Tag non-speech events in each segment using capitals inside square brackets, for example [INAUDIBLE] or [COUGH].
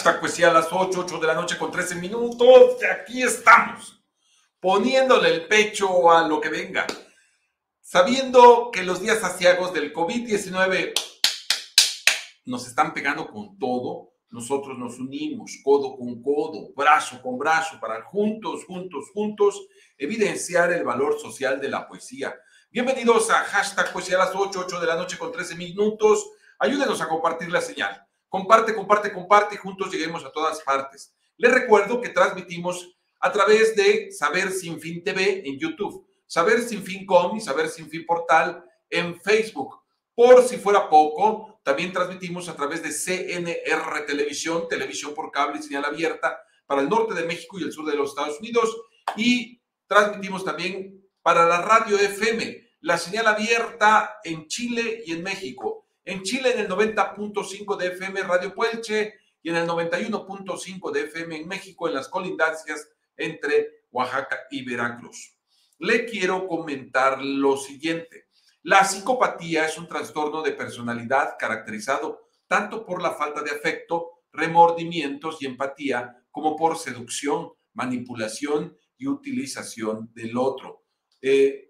Hashtag poesía a las 8, 8 de la noche con 13 minutos. Y aquí estamos, poniéndole el pecho a lo que venga. Sabiendo que los días asiagos del COVID-19 nos están pegando con todo, nosotros nos unimos codo con codo, brazo con brazo, para juntos, juntos, juntos, evidenciar el valor social de la poesía. Bienvenidos a hashtag poesía a las 8, 8 de la noche con 13 minutos. Ayúdenos a compartir la señal. Comparte, comparte, comparte y juntos lleguemos a todas partes. Les recuerdo que transmitimos a través de Saber Sin Fin TV en YouTube, Saber Sin Fin Com y Saber Sin Fin Portal en Facebook. Por si fuera poco, también transmitimos a través de CNR Televisión, televisión por cable y señal abierta para el norte de México y el sur de los Estados Unidos. Y transmitimos también para la radio FM, la señal abierta en Chile y en México. En Chile en el 90.5 de FM Radio Puelche y en el 91.5 de FM en México en las colindancias entre Oaxaca y Veracruz. Le quiero comentar lo siguiente. La psicopatía es un trastorno de personalidad caracterizado tanto por la falta de afecto, remordimientos y empatía, como por seducción, manipulación y utilización del otro. Eh,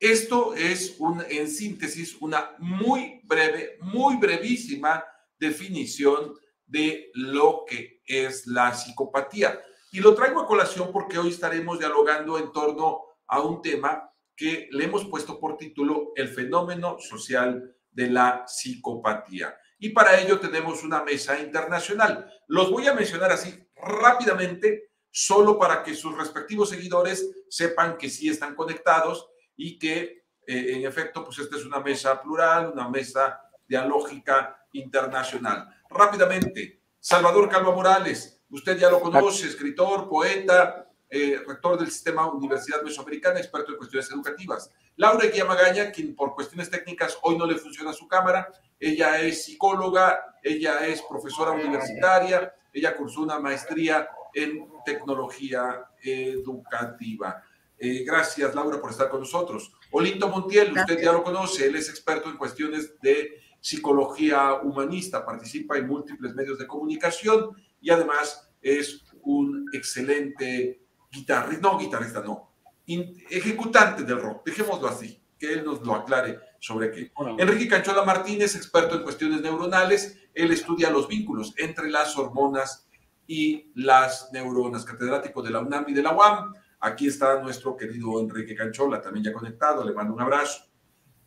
esto es, en síntesis, una muy breve, muy brevísima definición de lo que es la psicopatía. Y lo traigo a colación porque hoy estaremos dialogando en torno a un tema que le hemos puesto por título El fenómeno social de la psicopatía. Y para ello tenemos una mesa internacional. Los voy a mencionar así rápidamente, solo para que sus respectivos seguidores sepan que sí están conectados y que eh, en efecto, pues esta es una mesa plural, una mesa dialógica internacional. Rápidamente, Salvador Calvo Morales, usted ya lo conoce, escritor, poeta, eh, rector del Sistema Universidad Mesoamericana, experto en cuestiones educativas. Laura Guía Magaña, quien por cuestiones técnicas hoy no le funciona su cámara, ella es psicóloga, ella es profesora universitaria, ella cursó una maestría en tecnología educativa. Eh, gracias, Laura, por estar con nosotros. Olinto Montiel, usted ya lo conoce, él es experto en cuestiones de psicología humanista, participa en múltiples medios de comunicación y además es un excelente guitarrista, no guitarrista, no, ejecutante del rock, dejémoslo así, que él nos lo aclare sobre qué. Enrique Canchola Martínez, experto en cuestiones neuronales, él estudia los vínculos entre las hormonas y las neuronas, catedrático de la UNAM y de la UAM, Aquí está nuestro querido Enrique Canchola, también ya conectado, le mando un abrazo.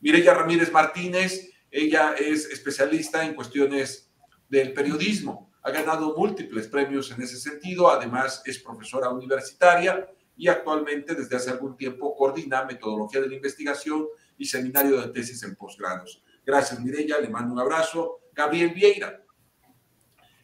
Mireya Ramírez Martínez, ella es especialista en cuestiones del periodismo, ha ganado múltiples premios en ese sentido, además es profesora universitaria y actualmente desde hace algún tiempo coordina metodología de la investigación y seminario de tesis en posgrados. Gracias Mireya, le mando un abrazo. Gabriel Vieira,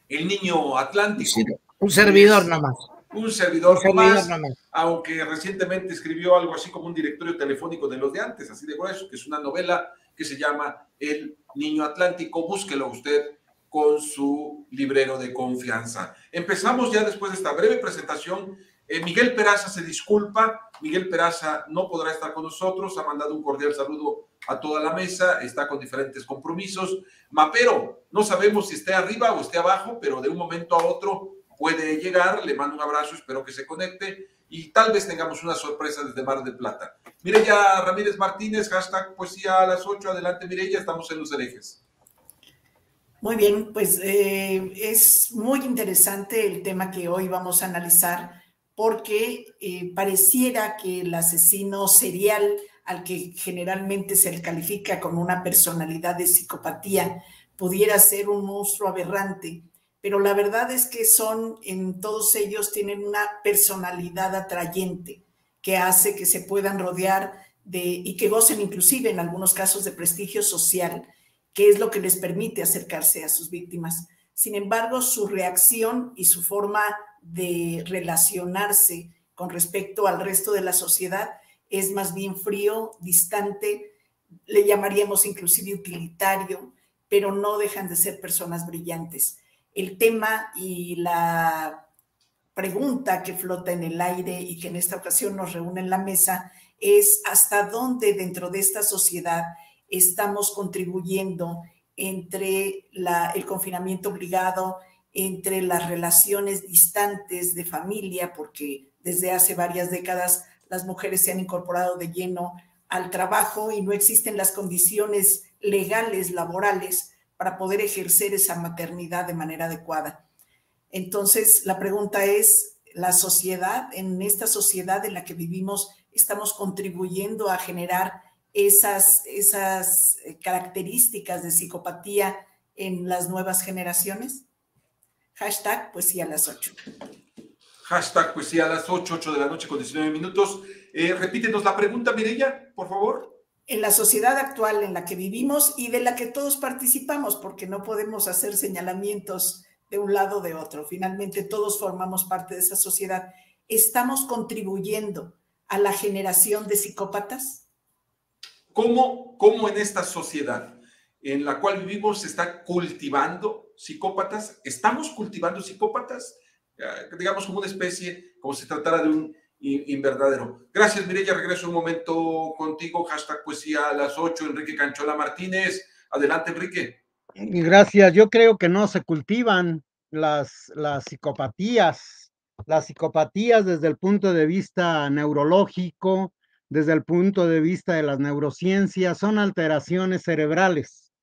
el niño atlántico. un servidor nomás un servidor, más, aunque recientemente escribió algo así como un directorio telefónico de los de antes, así de grueso, que es una novela que se llama El Niño Atlántico. Búsquelo usted con su librero de confianza. Empezamos ya después de esta breve presentación. Eh, Miguel Peraza se disculpa. Miguel Peraza no podrá estar con nosotros. Ha mandado un cordial saludo a toda la mesa. Está con diferentes compromisos. Mapero, no sabemos si esté arriba o esté abajo, pero de un momento a otro puede llegar. Le mando un abrazo, espero que se conecte y tal vez tengamos una sorpresa desde Mar del Plata. Mireya Ramírez Martínez, hashtag poesía a las 8. Adelante, Mireya, estamos en los herejes. Muy bien, pues eh, es muy interesante el tema que hoy vamos a analizar porque eh, pareciera que el asesino serial al que generalmente se le califica como una personalidad de psicopatía pudiera ser un monstruo aberrante pero la verdad es que son, en todos ellos tienen una personalidad atrayente que hace que se puedan rodear de, y que gocen inclusive en algunos casos de prestigio social, que es lo que les permite acercarse a sus víctimas. Sin embargo, su reacción y su forma de relacionarse con respecto al resto de la sociedad es más bien frío, distante, le llamaríamos inclusive utilitario, pero no dejan de ser personas brillantes el tema y la pregunta que flota en el aire y que en esta ocasión nos reúne en la mesa es hasta dónde dentro de esta sociedad estamos contribuyendo entre el confinamiento obligado entre las relaciones distantes de familia, porque desde hace varias décadas las mujeres se han incorporado de lleno al trabajo y no existen las condiciones legales, laborales, para poder ejercer esa maternidad de manera adecuada. Entonces, la pregunta es, ¿la sociedad, en esta sociedad en la que vivimos, estamos contribuyendo a generar esas, esas eh, características de psicopatía en las nuevas generaciones? Hashtag poesía a las 8. Hashtag poesía a las 8, 8 de la noche con 19 minutos. Eh, repítenos la pregunta, Mireya, por favor. En la sociedad actual en la que vivimos y de la que todos participamos, porque no podemos hacer señalamientos de un lado o de otro. Finalmente, todos formamos parte de esa sociedad. ¿Estamos contribuyendo a la generación de psicópatas? ¿Cómo, cómo en esta sociedad en la cual vivimos se está cultivando psicópatas? ¿Estamos cultivando psicópatas? Eh, digamos como una especie, como si tratara de un inverdadero. Gracias, Mireya. Regreso un momento contigo. Hashtag poesía a las 8. Enrique Canchola Martínez. Adelante, Enrique. Gracias. Yo creo que no se cultivan las, las psicopatías. Las psicopatías desde el punto de vista neurológico, desde el punto de vista de las neurociencias, son alteraciones cerebrales,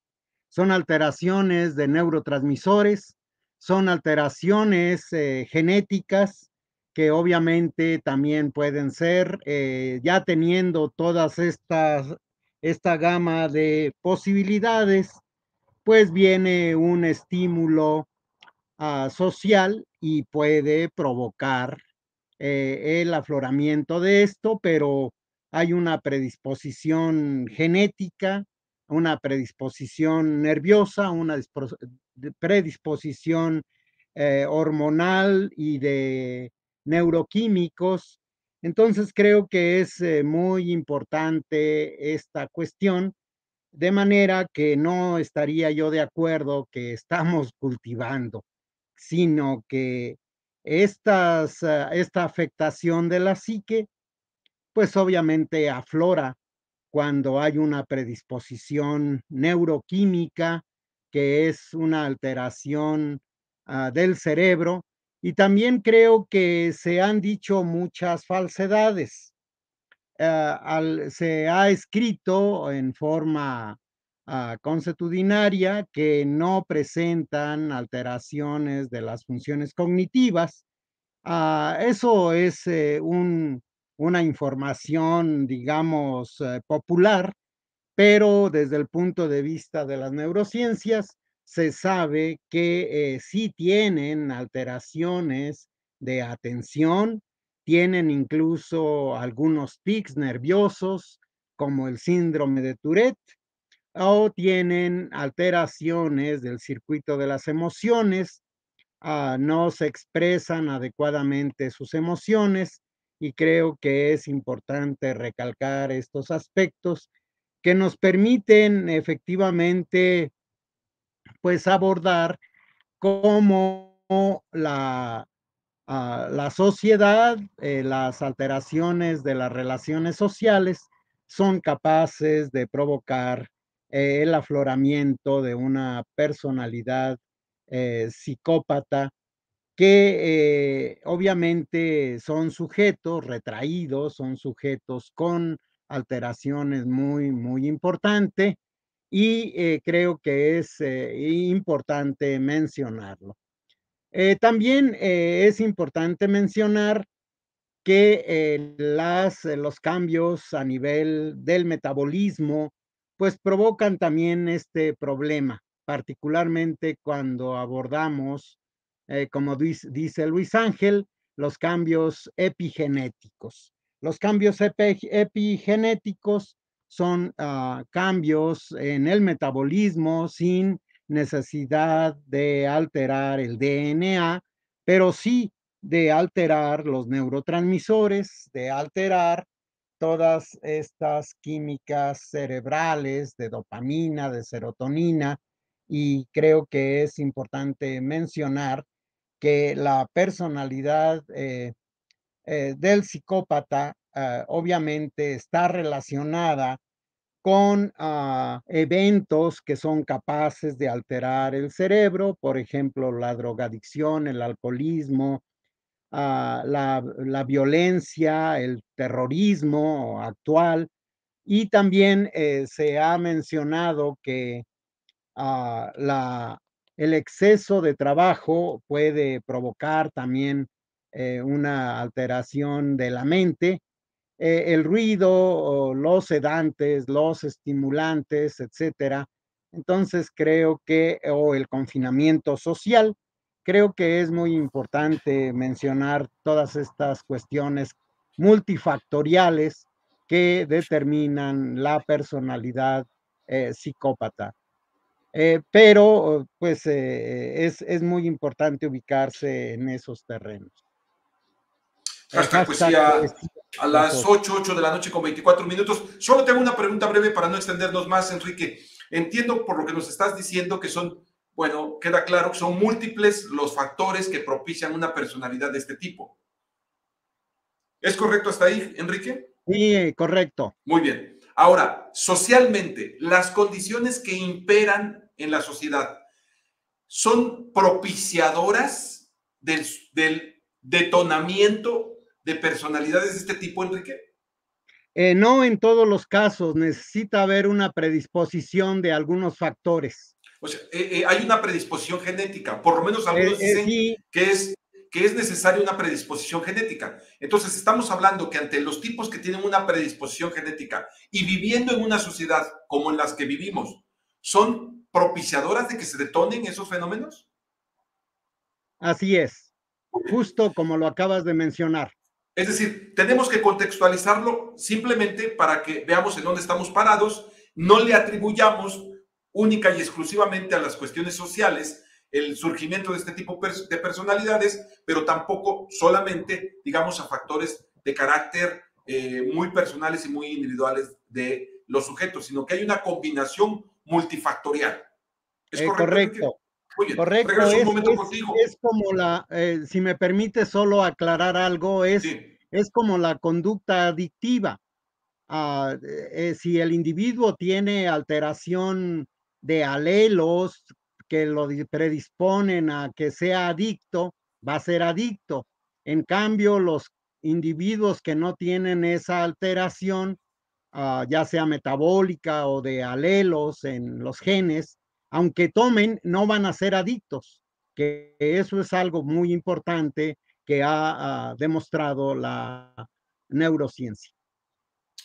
son alteraciones de neurotransmisores, son alteraciones eh, genéticas que obviamente también pueden ser, eh, ya teniendo todas estas, esta gama de posibilidades, pues viene un estímulo ah, social y puede provocar eh, el afloramiento de esto, pero hay una predisposición genética, una predisposición nerviosa, una predisposición eh, hormonal y de neuroquímicos. Entonces creo que es eh, muy importante esta cuestión, de manera que no estaría yo de acuerdo que estamos [LAUGHS] cultivando, sino que estas, ah, esta afectación de la psique, pues obviamente aflora cuando hay una predisposición neuroquímica, que es una alteración ah, del cerebro y también creo que se han dicho muchas falsedades. Ah, se ha escrito en forma uh, consuetudinaria que no presentan alteraciones de las funciones cognitivas. Ah, eso es eh, una información, digamos, eh, popular, pero desde el punto de vista de las neurociencias, se sabe que eh, sí tienen alteraciones de atención, tienen incluso algunos tics nerviosos, como el síndrome de Tourette, o tienen alteraciones del circuito de las emociones, ah, no se expresan adecuadamente sus emociones y creo que es importante recalcar estos aspectos que nos permiten efectivamente pues abordar cómo la, ah, la sociedad, eh, las alteraciones de las relaciones sociales son capaces de provocar eh, el afloramiento de una personalidad eh, psicópata que obviamente son sujetos retraídos, son sujetos con alteraciones muy, muy importantes y eh, creo que es eh, importante mencionarlo. Eh, también es importante mencionar que las, los cambios a nivel del metabolismo pues provocan también este problema, particularmente cuando abordamos, como dice Luis Ángel, los cambios epigenéticos. Los cambios epigenéticos son ah, cambios en el metabolismo sin necesidad de alterar el DNA, pero sí de alterar los neurotransmisores, de alterar todas estas químicas cerebrales de dopamina, de serotonina, y creo que es importante mencionar que la personalidad eh, eh, del psicópata ah, obviamente está relacionada con ah, eventos que son capaces de alterar el cerebro, por ejemplo, la drogadicción, el alcoholismo, ah, la, violencia, el terrorismo actual. Y también eh, se ha mencionado que ah, la, el exceso de trabajo puede provocar también eh, una alteración de la mente eh, el ruido, los sedantes, los estimulantes, etcétera. Entonces creo que, o el confinamiento social, creo que es muy importante mencionar todas estas cuestiones multifactoriales que determinan la personalidad eh, psicópata. Eh, pero pues es, es muy importante ubicarse en esos terrenos. Hashtag poesía a las 8, 8 de la noche con 24 minutos. Solo tengo una pregunta breve para no extendernos más, Enrique. Entiendo por lo que nos estás diciendo que son, bueno, queda claro que son múltiples los factores que propician una personalidad de este tipo. ¿Es correcto hasta ahí, Enrique? Sí, correcto. Muy bien. Ahora, socialmente, las condiciones que imperan en la sociedad son propiciadoras del, del detonamiento de personalidades de este tipo, Enrique? Eh, no en todos los casos, necesita haber una predisposición de algunos factores. O sea, eh, eh, hay una predisposición genética, por lo menos algunos dicen que, es, que es necesaria una predisposición genética. Entonces, estamos hablando que ante los tipos que tienen una predisposición genética y viviendo en una sociedad como en las que vivimos, ¿son propiciadoras de que se detonen esos fenómenos? Así es, justo como lo acabas de mencionar. Es decir, tenemos que contextualizarlo simplemente para que veamos en dónde estamos parados, no le atribuyamos única y exclusivamente a las cuestiones sociales el surgimiento de este tipo de personalidades, pero tampoco solamente, digamos, a factores de carácter eh, muy personales y muy individuales de los sujetos, sino que hay una combinación multifactorial. ¿Es eh, correcto? Correcto, es, como la, eh, si me permite solo aclarar algo, es, es como la conducta adictiva. Ah, eh, si el individuo tiene alteración de alelos que lo predisponen a que sea adicto, va a ser adicto. En cambio, los individuos que no tienen esa alteración, ah, ya sea metabólica o de alelos en los genes, aunque tomen, no van a ser adictos, que eso es algo muy importante que ha, demostrado la neurociencia.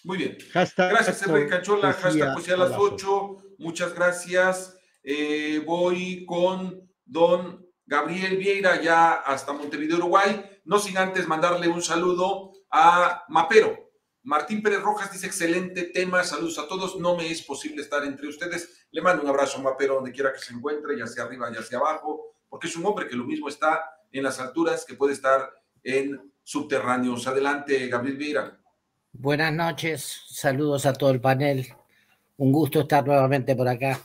Muy bien. gracias, Enrique Cachola. Hashtag poesía a las 8. Muchas gracias. Eh, voy con don Gabriel Vieira, ya hasta Montevideo, Uruguay. No sin antes mandarle un saludo a Mapero. Martín Pérez Rojas dice, excelente tema, saludos a todos, no me es posible estar entre ustedes. Le mando un abrazo a Mapero donde quiera que se encuentre, ya sea arriba, ya sea abajo, porque es un hombre que lo mismo está en las alturas que puede estar en subterráneos. Adelante, Gabriel Vieira. Buenas noches, saludos a todo el panel. Un gusto estar nuevamente por acá.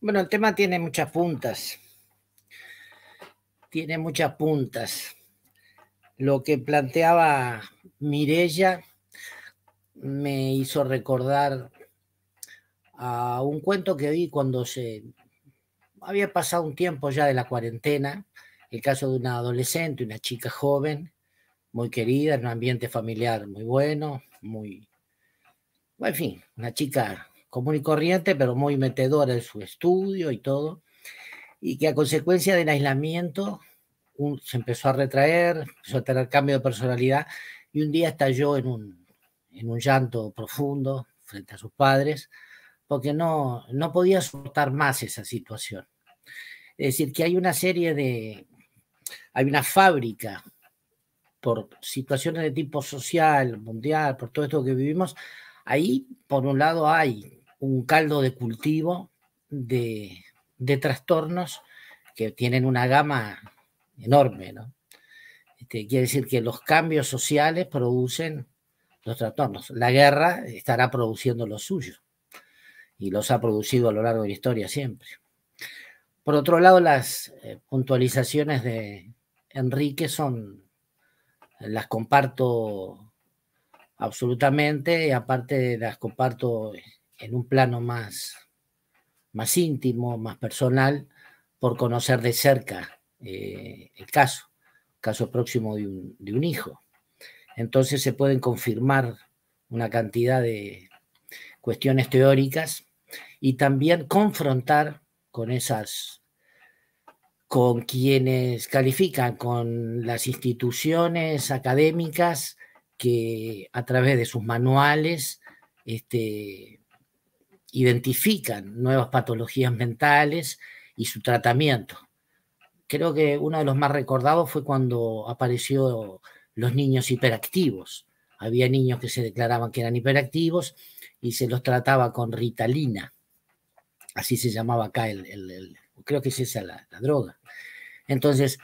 Bueno, el tema tiene muchas puntas. Tiene muchas puntas. Lo que planteaba Mirella me hizo recordar a un cuento que vi cuando se había pasado un tiempo ya de la cuarentena, el caso de una adolescente, una chica joven, muy querida, en un ambiente familiar muy bueno, muy, en fin, una chica común y corriente, pero muy metedora en su estudio y todo, y que a consecuencia del aislamiento se empezó a retraer, empezó a tener cambio de personalidad y un día estalló en un, en un llanto profundo frente a sus padres porque no, no podía soportar más esa situación. Es decir, que hay una serie de, hay una fábrica por situaciones de tipo social, mundial, por todo esto que vivimos, ahí por un lado hay un caldo de cultivo de, de trastornos que tienen una gama enorme, ¿no? Este, quiere decir que los cambios sociales producen los trastornos. La guerra estará produciendo lo suyo y los ha producido a lo largo de la historia siempre. Por otro lado, las eh, puntualizaciones de Enrique son, las comparto absolutamente, aparte las comparto en un plano más, más íntimo, más personal, por conocer de cerca eh, el caso, caso próximo de un, de un hijo. Entonces se pueden confirmar una cantidad de cuestiones teóricas y también confrontar con esas, con quienes califican, con las instituciones académicas que a través de sus manuales este, identifican nuevas patologías mentales y su tratamiento. Creo que uno de los más recordados fue cuando apareció los niños hiperactivos. Había niños que se declaraban que eran hiperactivos y se los trataba con ritalina. Así se llamaba acá el, creo que es esa la, la droga. Entonces,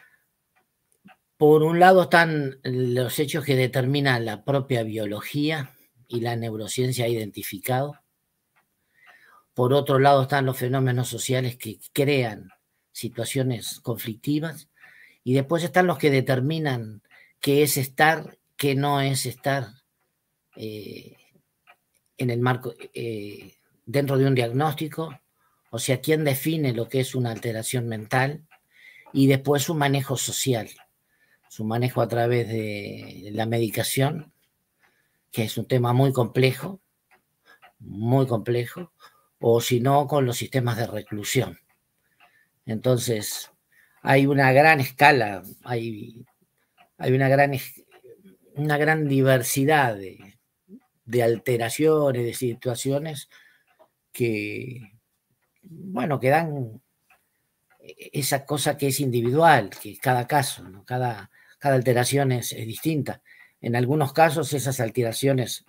por un lado están los hechos que determinan la propia biología y la neurociencia ha identificado. Por otro lado están los fenómenos sociales que crean situaciones conflictivas. Y después están los que determinan qué es estar, qué no es estar eh, en el marco, eh, dentro de un diagnóstico, o sea, quién define lo que es una alteración mental, y después su manejo social su manejo a través de la medicación, que es un tema muy complejo, muy complejo, o si no, con los sistemas de reclusión. Entonces, hay una gran escala, hay, hay una, gran, una gran diversidad de, alteraciones, de situaciones que, bueno, que dan esa cosa que es individual, que cada caso, cada, cada alteración es, distinta. En algunos casos esas alteraciones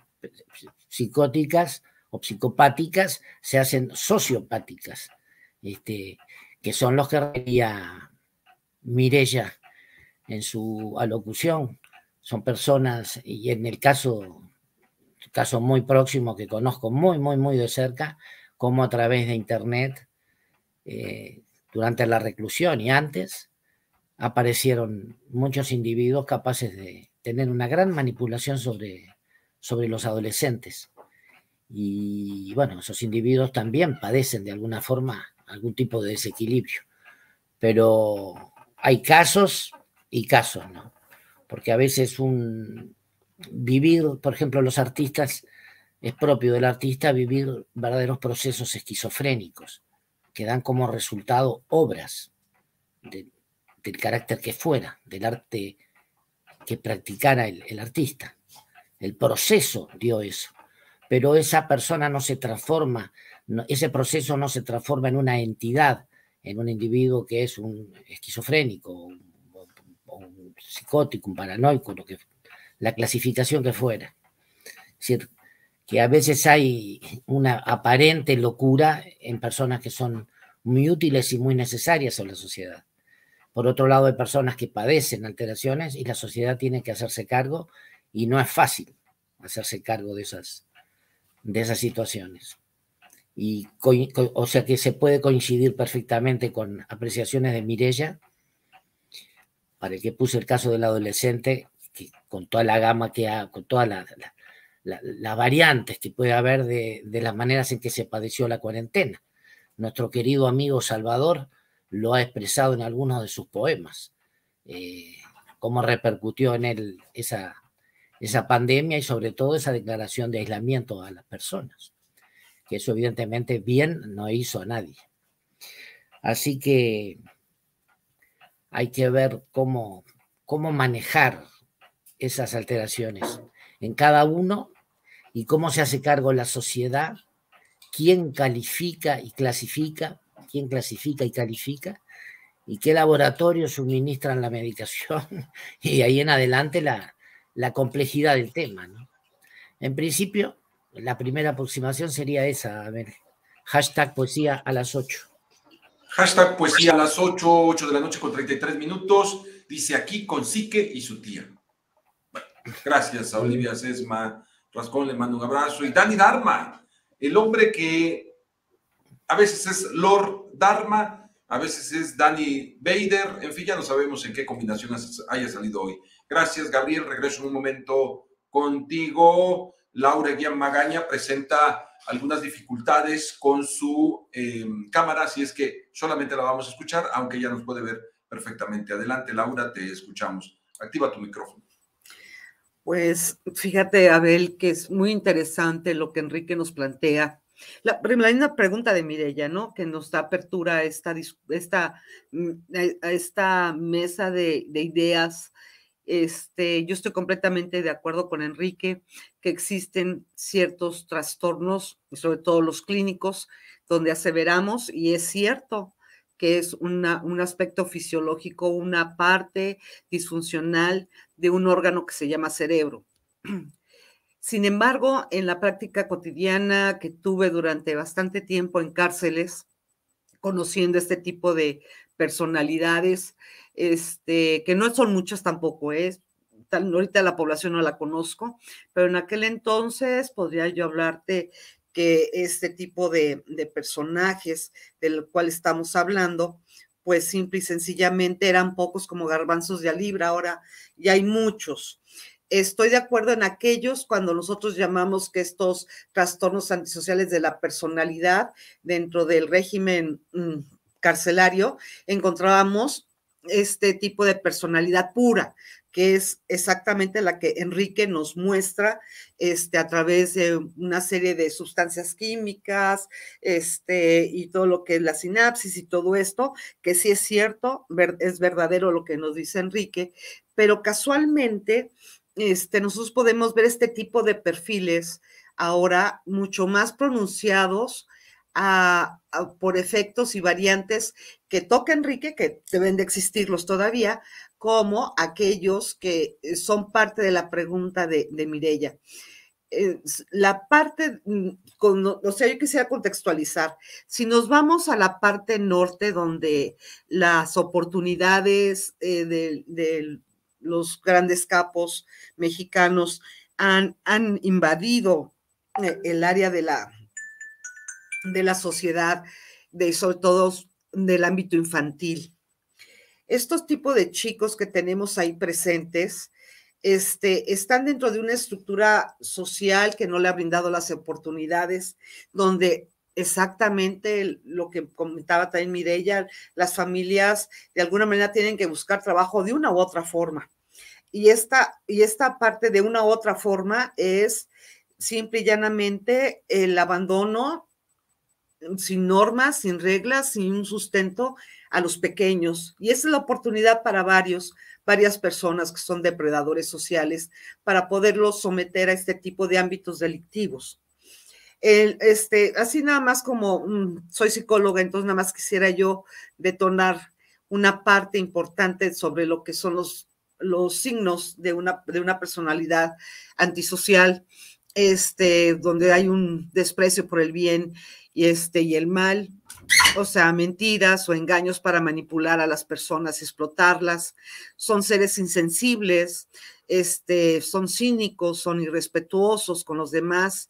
psicóticas o psicopáticas se hacen sociopáticas, este, que son los que reía Mirella en su alocución. Son personas, y en el caso, caso muy próximo que conozco muy, muy, muy de cerca, como a través de Internet, eh, durante la reclusión y antes, aparecieron muchos individuos capaces de tener una gran manipulación sobre, sobre los adolescentes. Y bueno, esos individuos también padecen de alguna forma algún tipo de desequilibrio. Pero hay casos y casos, ¿no? Porque a veces un vivir, por ejemplo, los artistas, es propio del artista vivir verdaderos procesos esquizofrénicos que dan como resultado obras de, del carácter que fuera, del arte que practicara el, artista. El proceso dio eso, pero esa persona no se transforma, ese proceso no se transforma en una entidad, en un individuo que es un esquizofrénico, un psicótico, un paranoico, lo que, la clasificación que fuera. Es decir, que a veces hay una aparente locura en personas que son muy útiles y muy necesarias a la sociedad. Por otro lado, hay personas que padecen alteraciones y la sociedad tiene que hacerse cargo y no es fácil hacerse cargo de esas, de esas situaciones. Y, o sea que se puede coincidir perfectamente con apreciaciones de Mirella, para el que puse el caso del adolescente, que con toda la gama que ha, con todas las la, variantes que puede haber de, de las maneras en que se padeció la cuarentena. Nuestro querido amigo Salvador lo ha expresado en algunos de sus poemas, eh, cómo repercutió en él esa, esa pandemia y sobre todo esa declaración de aislamiento a las personas, que eso evidentemente bien no hizo a nadie. Así que hay que ver cómo, cómo manejar esas alteraciones en cada uno y cómo se hace cargo la sociedad, quién califica y clasifica quién clasifica y califica y qué laboratorios suministran la medicación [LAUGHS] y ahí en adelante la, complejidad del tema. En principio, la primera aproximación sería esa, a ver, hashtag poesía a las 8. Hashtag poesía a las 8, 8 de la noche con 33 minutos, dice aquí con Sique y su tía. gracias a Olivia Sesma Rascón, le mando un abrazo. Y Dani Dharma, el hombre que a veces es Lord Dharma, a veces es Danny Vader, en fin, ya no sabemos en qué combinación haya salido hoy. Gracias, Gabriel, regreso en un momento contigo. Laura Guía Magaña presenta algunas dificultades con su eh, cámara, así es que solamente la vamos a escuchar, aunque ya nos puede ver perfectamente. Adelante, Laura, te escuchamos. Activa tu micrófono. Pues fíjate, Abel, que es muy interesante lo que Enrique nos plantea. La, primera pregunta de Mirella, ¿no? Que nos da apertura a esta, esta, mm, esta mesa de ideas este, yo estoy completamente de acuerdo con Enrique que existen ciertos trastornos, sobre todo los clínicos, donde aseveramos, y es cierto, que es un aspecto fisiológico, una parte disfuncional de un órgano que se llama cerebro. Sin embargo, en la práctica cotidiana que tuve durante bastante tiempo en cárceles, conociendo este tipo de personalidades, este, que no son muchas tampoco, es ¿eh? ahorita la población no la conozco, pero en aquel entonces podría yo hablarte que este tipo de, de personajes del cual estamos hablando, pues simple y sencillamente eran pocos como garbanzos de a libra, ahora ya hay muchos. Estoy de acuerdo en aquellos cuando nosotros llamamos que estos trastornos antisociales de la personalidad dentro del régimen mm, carcelario encontrábamos este tipo de personalidad pura, que es exactamente la que Enrique nos muestra este, a través de una serie de sustancias químicas este, y todo lo que es la sinapsis y todo esto, que sí es cierto, es verdadero lo que nos dice Enrique, pero casualmente este, nosotros podemos ver este tipo de perfiles ahora mucho más pronunciados por efectos y variantes que toca Enrique, que deben de existirlos todavía, como aquellos que eh, son parte de la pregunta de, de Mirella. la parte, mm, o sea, yo quisiera contextualizar, si nos vamos a la parte norte donde las oportunidades eh, de, los grandes capos mexicanos han, han invadido eh, el área de la, de la sociedad, de sobre todo del ámbito infantil. Estos tipos de chicos que tenemos ahí presentes este, están dentro de una estructura social que no le ha brindado las oportunidades, donde exactamente lo que comentaba también Mireya, las familias de alguna manera tienen que buscar trabajo de una u otra forma. Y esta, y esta parte de una u otra forma es simple y llanamente el abandono sin normas, sin reglas, sin un sustento a los pequeños. Y esa es la oportunidad para varios, varias personas que son depredadores sociales para poderlos someter a este tipo de ámbitos delictivos. este, así nada más como mm, soy psicóloga, entonces nada más quisiera yo detonar una parte importante sobre lo que son los, los signos de una, de una personalidad antisocial, este, donde hay un desprecio por el bien y, este, y el mal, o sea, mentiras o engaños para manipular a las personas explotarlas. Son seres insensibles, este, son cínicos, son irrespetuosos con los demás.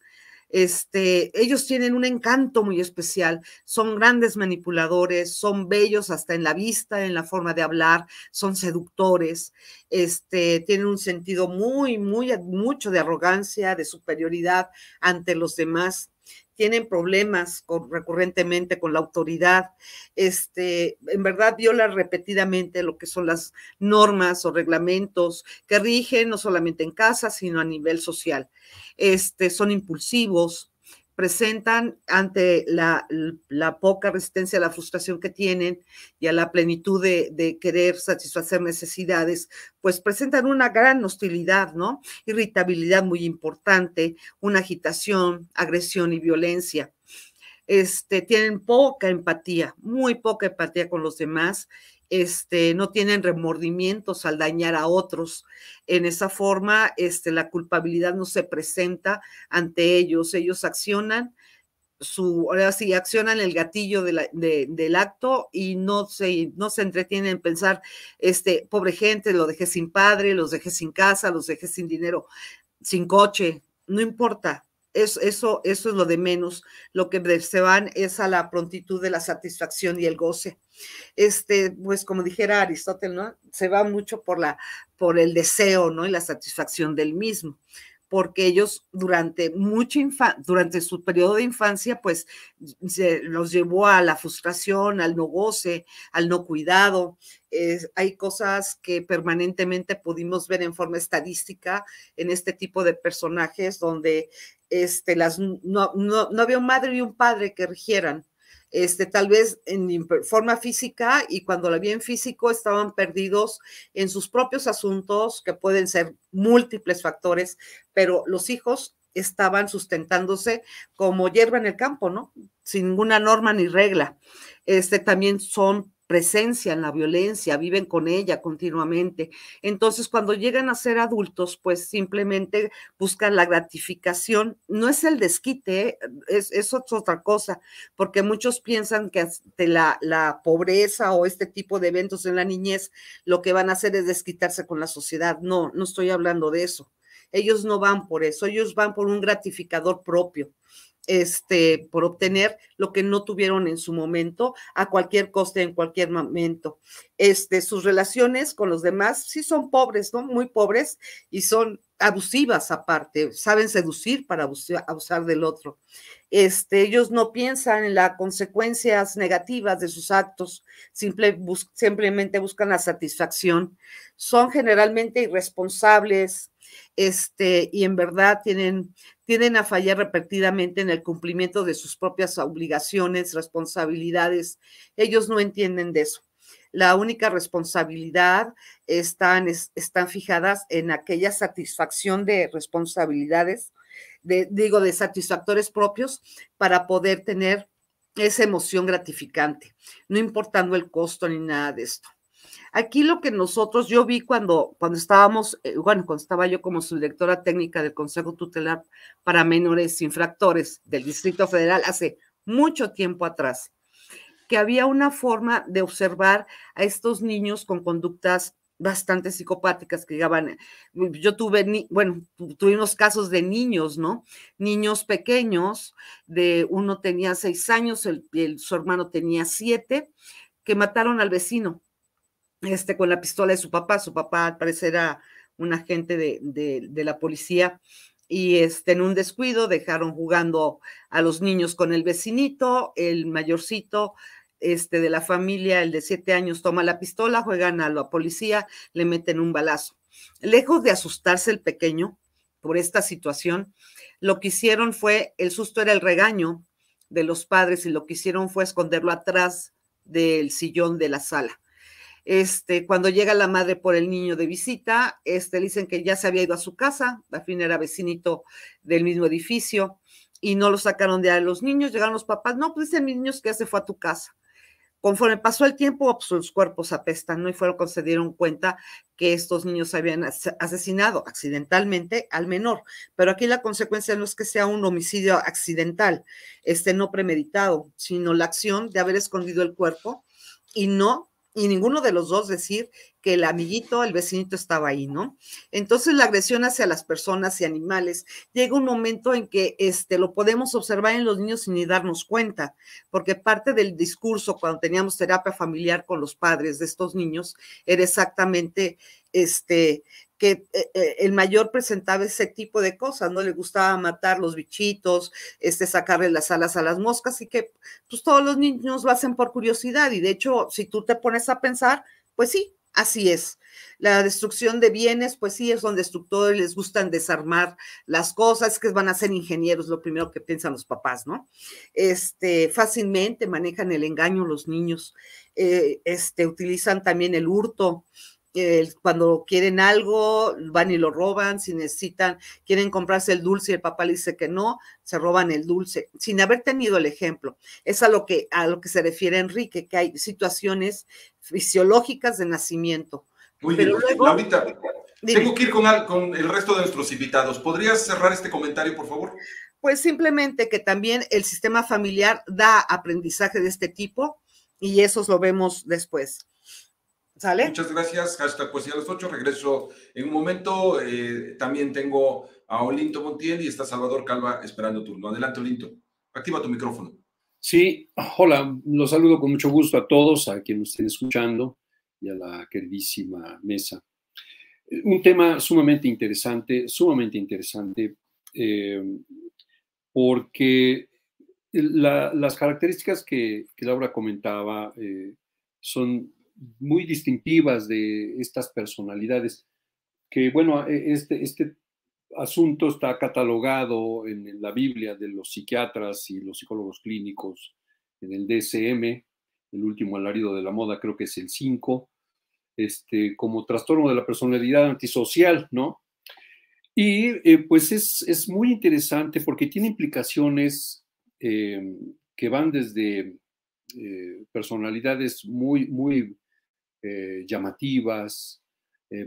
Este, ellos tienen un encanto muy especial, son grandes manipuladores, son bellos hasta en la vista, en la forma de hablar, son seductores, este, tienen un sentido muy, muy, mucho de arrogancia, de superioridad ante los demás tienen problemas recurrentemente con la autoridad, este, en verdad viola repetidamente lo que son las normas o reglamentos que rigen no solamente en casa, sino a nivel social. Este, son impulsivos, presentan ante la, poca resistencia a la frustración que tienen y a la plenitud de, querer satisfacer necesidades, pues presentan una gran hostilidad, ¿no? Irritabilidad muy importante, una agitación, agresión y violencia. Este, tienen poca empatía, muy poca empatía con los demás este, no tienen remordimientos al dañar a otros. En esa forma, este, la culpabilidad no se presenta ante ellos. Ellos accionan su, accionan el gatillo del acto y no se, no se entretienen en pensar, este, pobre gente, lo dejé sin padre, los dejé sin casa, los dejé sin dinero, sin coche, no importa, eso, eso, eso es lo de menos. Lo que se van es a la prontitud de la satisfacción y el goce. Este, pues como dijera Aristóteles, ¿no? Se va mucho por la, por el deseo, ¿no? Y la satisfacción del mismo. porque ellos durante mucho durante su periodo de infancia, pues se los llevó a la frustración, al no goce, al no cuidado. hay cosas que permanentemente pudimos ver en forma estadística en este tipo de personajes donde este, las, no, no, no había un madre y un padre que rigieran este, tal vez en forma física y cuando la vi en físico estaban perdidos en sus propios asuntos, que pueden ser múltiples factores, pero los hijos estaban sustentándose como hierba en el campo, ¿no? Sin ninguna norma ni regla. Este también son presencia en la violencia, viven con ella continuamente. Entonces, cuando llegan a ser adultos, pues simplemente buscan la gratificación. No es el desquite, es, es otra cosa, porque muchos piensan que la, la pobreza o este tipo de eventos en la niñez, lo que van a hacer es desquitarse con la sociedad. No, no estoy hablando de eso. Ellos no van por eso, ellos van por un gratificador propio este, por obtener lo que no tuvieron en su momento a cualquier coste, en cualquier momento. Este, sus relaciones con los demás sí son pobres, ¿no? Muy pobres y son abusivas aparte, saben seducir para abusar, del otro. Este, ellos no piensan en las consecuencias negativas de sus actos, simplemente buscan la satisfacción. Son generalmente irresponsables, este, y en verdad tienen, tienden a fallar repetidamente en el cumplimiento de sus propias obligaciones, responsabilidades. Ellos no entienden de eso. La única responsabilidad están, están fijadas en aquella satisfacción de responsabilidades, de, digo, de satisfactores propios para poder tener esa emoción gratificante, no importando el costo ni nada de esto. Aquí lo que nosotros, yo vi cuando, cuando estábamos, eh, bueno, cuando estaba yo como su directora técnica del Consejo Tutelar para Menores Infractores del Distrito Federal hace mucho tiempo atrás, que había una forma de observar a estos niños con conductas bastante psicopáticas que llegaban. Yo tuve, bueno, tuvimos casos de niños, ¿no? Niños pequeños, de uno tenía seis años, el, su hermano tenía siete, que mataron al vecino este, con la pistola de su papá. Su papá al parecer era un agente de, de, la policía y este, en un descuido dejaron jugando a los niños con el vecinito, el mayorcito este, de la familia, el de siete años, toma la pistola, juegan a la policía, le meten un balazo. Lejos de asustarse el pequeño por esta situación, lo que hicieron fue, el susto era el regaño de los padres y lo que hicieron fue esconderlo atrás del sillón de la sala. Este, cuando llega la madre por el niño de visita, este, le dicen que ya se había ido a su casa, al fin era vecinito del mismo edificio, y no lo sacaron de ahí los niños, llegaron los papás, no, pues dicen mis niños que ya se fue a tu casa. Conforme pasó el tiempo, pues los cuerpos apestan, ¿no? Y fueron cuando se dieron cuenta que estos niños habían asesinado accidentalmente al menor. Pero aquí la consecuencia no es que sea un homicidio accidental, este no premeditado, sino la acción de haber escondido el cuerpo y no y ninguno de los dos decir que el amiguito, el vecinito estaba ahí, ¿no? Entonces la agresión hacia las personas y animales llega un momento en que este, lo podemos observar en los niños sin ni darnos cuenta, porque parte del discurso cuando teníamos terapia familiar con los padres de estos niños era exactamente este, que eh, eh, el mayor presentaba ese tipo de cosas, ¿no? Le gustaba matar los bichitos, este, sacarle las alas a las moscas y que pues todos los niños lo hacen por curiosidad y de hecho, si tú te pones a pensar, pues sí, así es. La destrucción de bienes, pues sí, es donde destructores les gustan desarmar las cosas, que van a ser ingenieros, lo primero que piensan los papás, ¿no? Este, fácilmente manejan el engaño los niños, eh, este, utilizan también el hurto, cuando quieren algo, van y lo roban, si necesitan, quieren comprarse el dulce y el papá le dice que no, se roban el dulce, sin haber tenido el ejemplo. Es a lo que, a lo que se refiere Enrique, que hay situaciones fisiológicas de nacimiento. Muy bien, Laurita, tengo que ir con, con el resto de nuestros invitados. ¿Podrías cerrar este comentario, por favor? Pues simplemente que también el sistema familiar da aprendizaje de este tipo y eso lo vemos después. Muchas gracias. Hashtag Poesía a las 8. Regreso en un momento. Eh, también tengo a Olinto Montiel y está Salvador Calva esperando turno. Adelante, Olinto. Activa tu micrófono. Sí, hola, los saludo con mucho gusto a todos, a quienes estén escuchando y a la queridísima mesa. un tema sumamente interesante, sumamente interesante, eh, porque las características que, Laura comentaba eh, son muy distintivas de estas personalidades, que bueno, e, este, este asunto está catalogado en la Biblia de los psiquiatras y los psicólogos clínicos, en el DSM, el último alarido de la moda creo que es el 5, este, como trastorno de la personalidad antisocial, ¿no? Y eh, pues es, muy interesante porque tiene implicaciones eh, que van desde eh, personalidades muy, muy llamativas,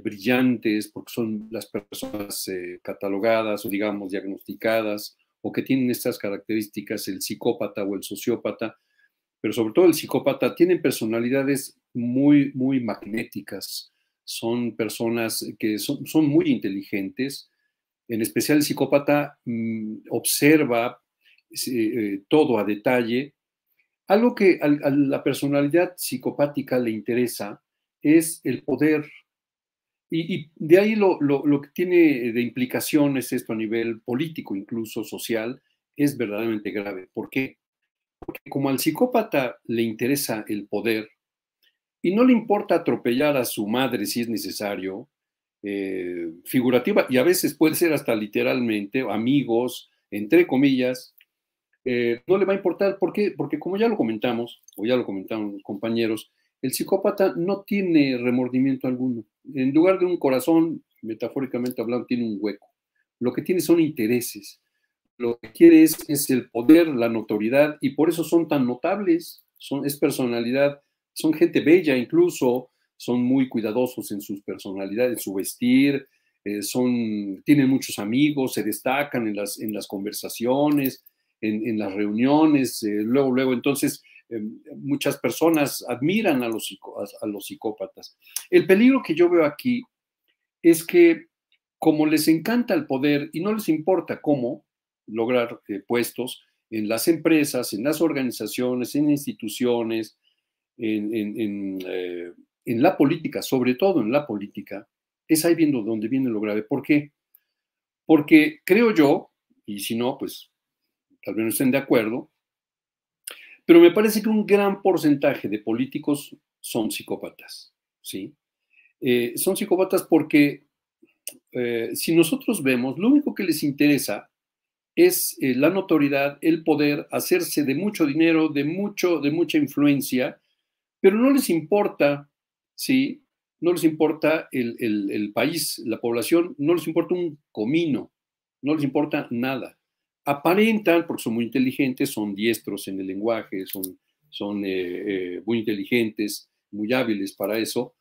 brillantes, porque son las personas catalogadas o digamos diagnosticadas o que tienen estas características, el psicópata o el sociópata, pero sobre todo el psicópata, tienen personalidades muy, muy magnéticas, son personas que son, muy inteligentes, en especial el psicópata mm, observa eh, todo a detalle. Algo que a, la personalidad psicopática le interesa es el poder. Y, de ahí lo, lo, que tiene de implicaciones esto a nivel político, incluso social, es verdaderamente grave. ¿Por qué? Porque como al psicópata le interesa el poder y no le importa atropellar a su madre si es necesario, eh, figurativa, y a veces puede ser hasta literalmente, amigos, entre comillas, eh, no le va a importar. ¿Por qué? Porque como ya lo comentamos, o ya lo comentaron compañeros, el psicópata no tiene remordimiento alguno. En lugar de un corazón, metafóricamente hablando, tiene un hueco. Lo que tiene son intereses. Lo que quiere es, el poder, la notoriedad, y por eso son tan notables, son, es personalidad, son gente bella incluso, son muy cuidadosos en sus personalidades, en su vestir, eh, son, tienen muchos amigos, se destacan en las, en las conversaciones, en, las reuniones, eh, luego, luego, entonces, em, muchas personas admiran a los, a los psicópatas. El peligro que yo veo aquí es que como les encanta el poder y no les importa cómo, lograr eh, puestos en las empresas, en las organizaciones, en instituciones, en, eh, en, la política, sobre todo en la política, es ahí viendo donde viene lo grave. ¿Por qué? Porque creo yo, y si no, pues tal vez no estén de acuerdo, pero me parece que un gran porcentaje de políticos son psicópatas, ¿sí? Eh, son psicópatas porque si nosotros vemos, lo único que les interesa es eh, la notoriedad, el poder, hacerse de mucho dinero, de, mucho, de mucha influencia, pero no les importa, ¿sí? No les importa el, país, la población, no les importa un comino, no les importa nada. Aparentan, porque son muy inteligentes, son diestros en el lenguaje, son, son eh, eh, muy inteligentes, muy hábiles para eso.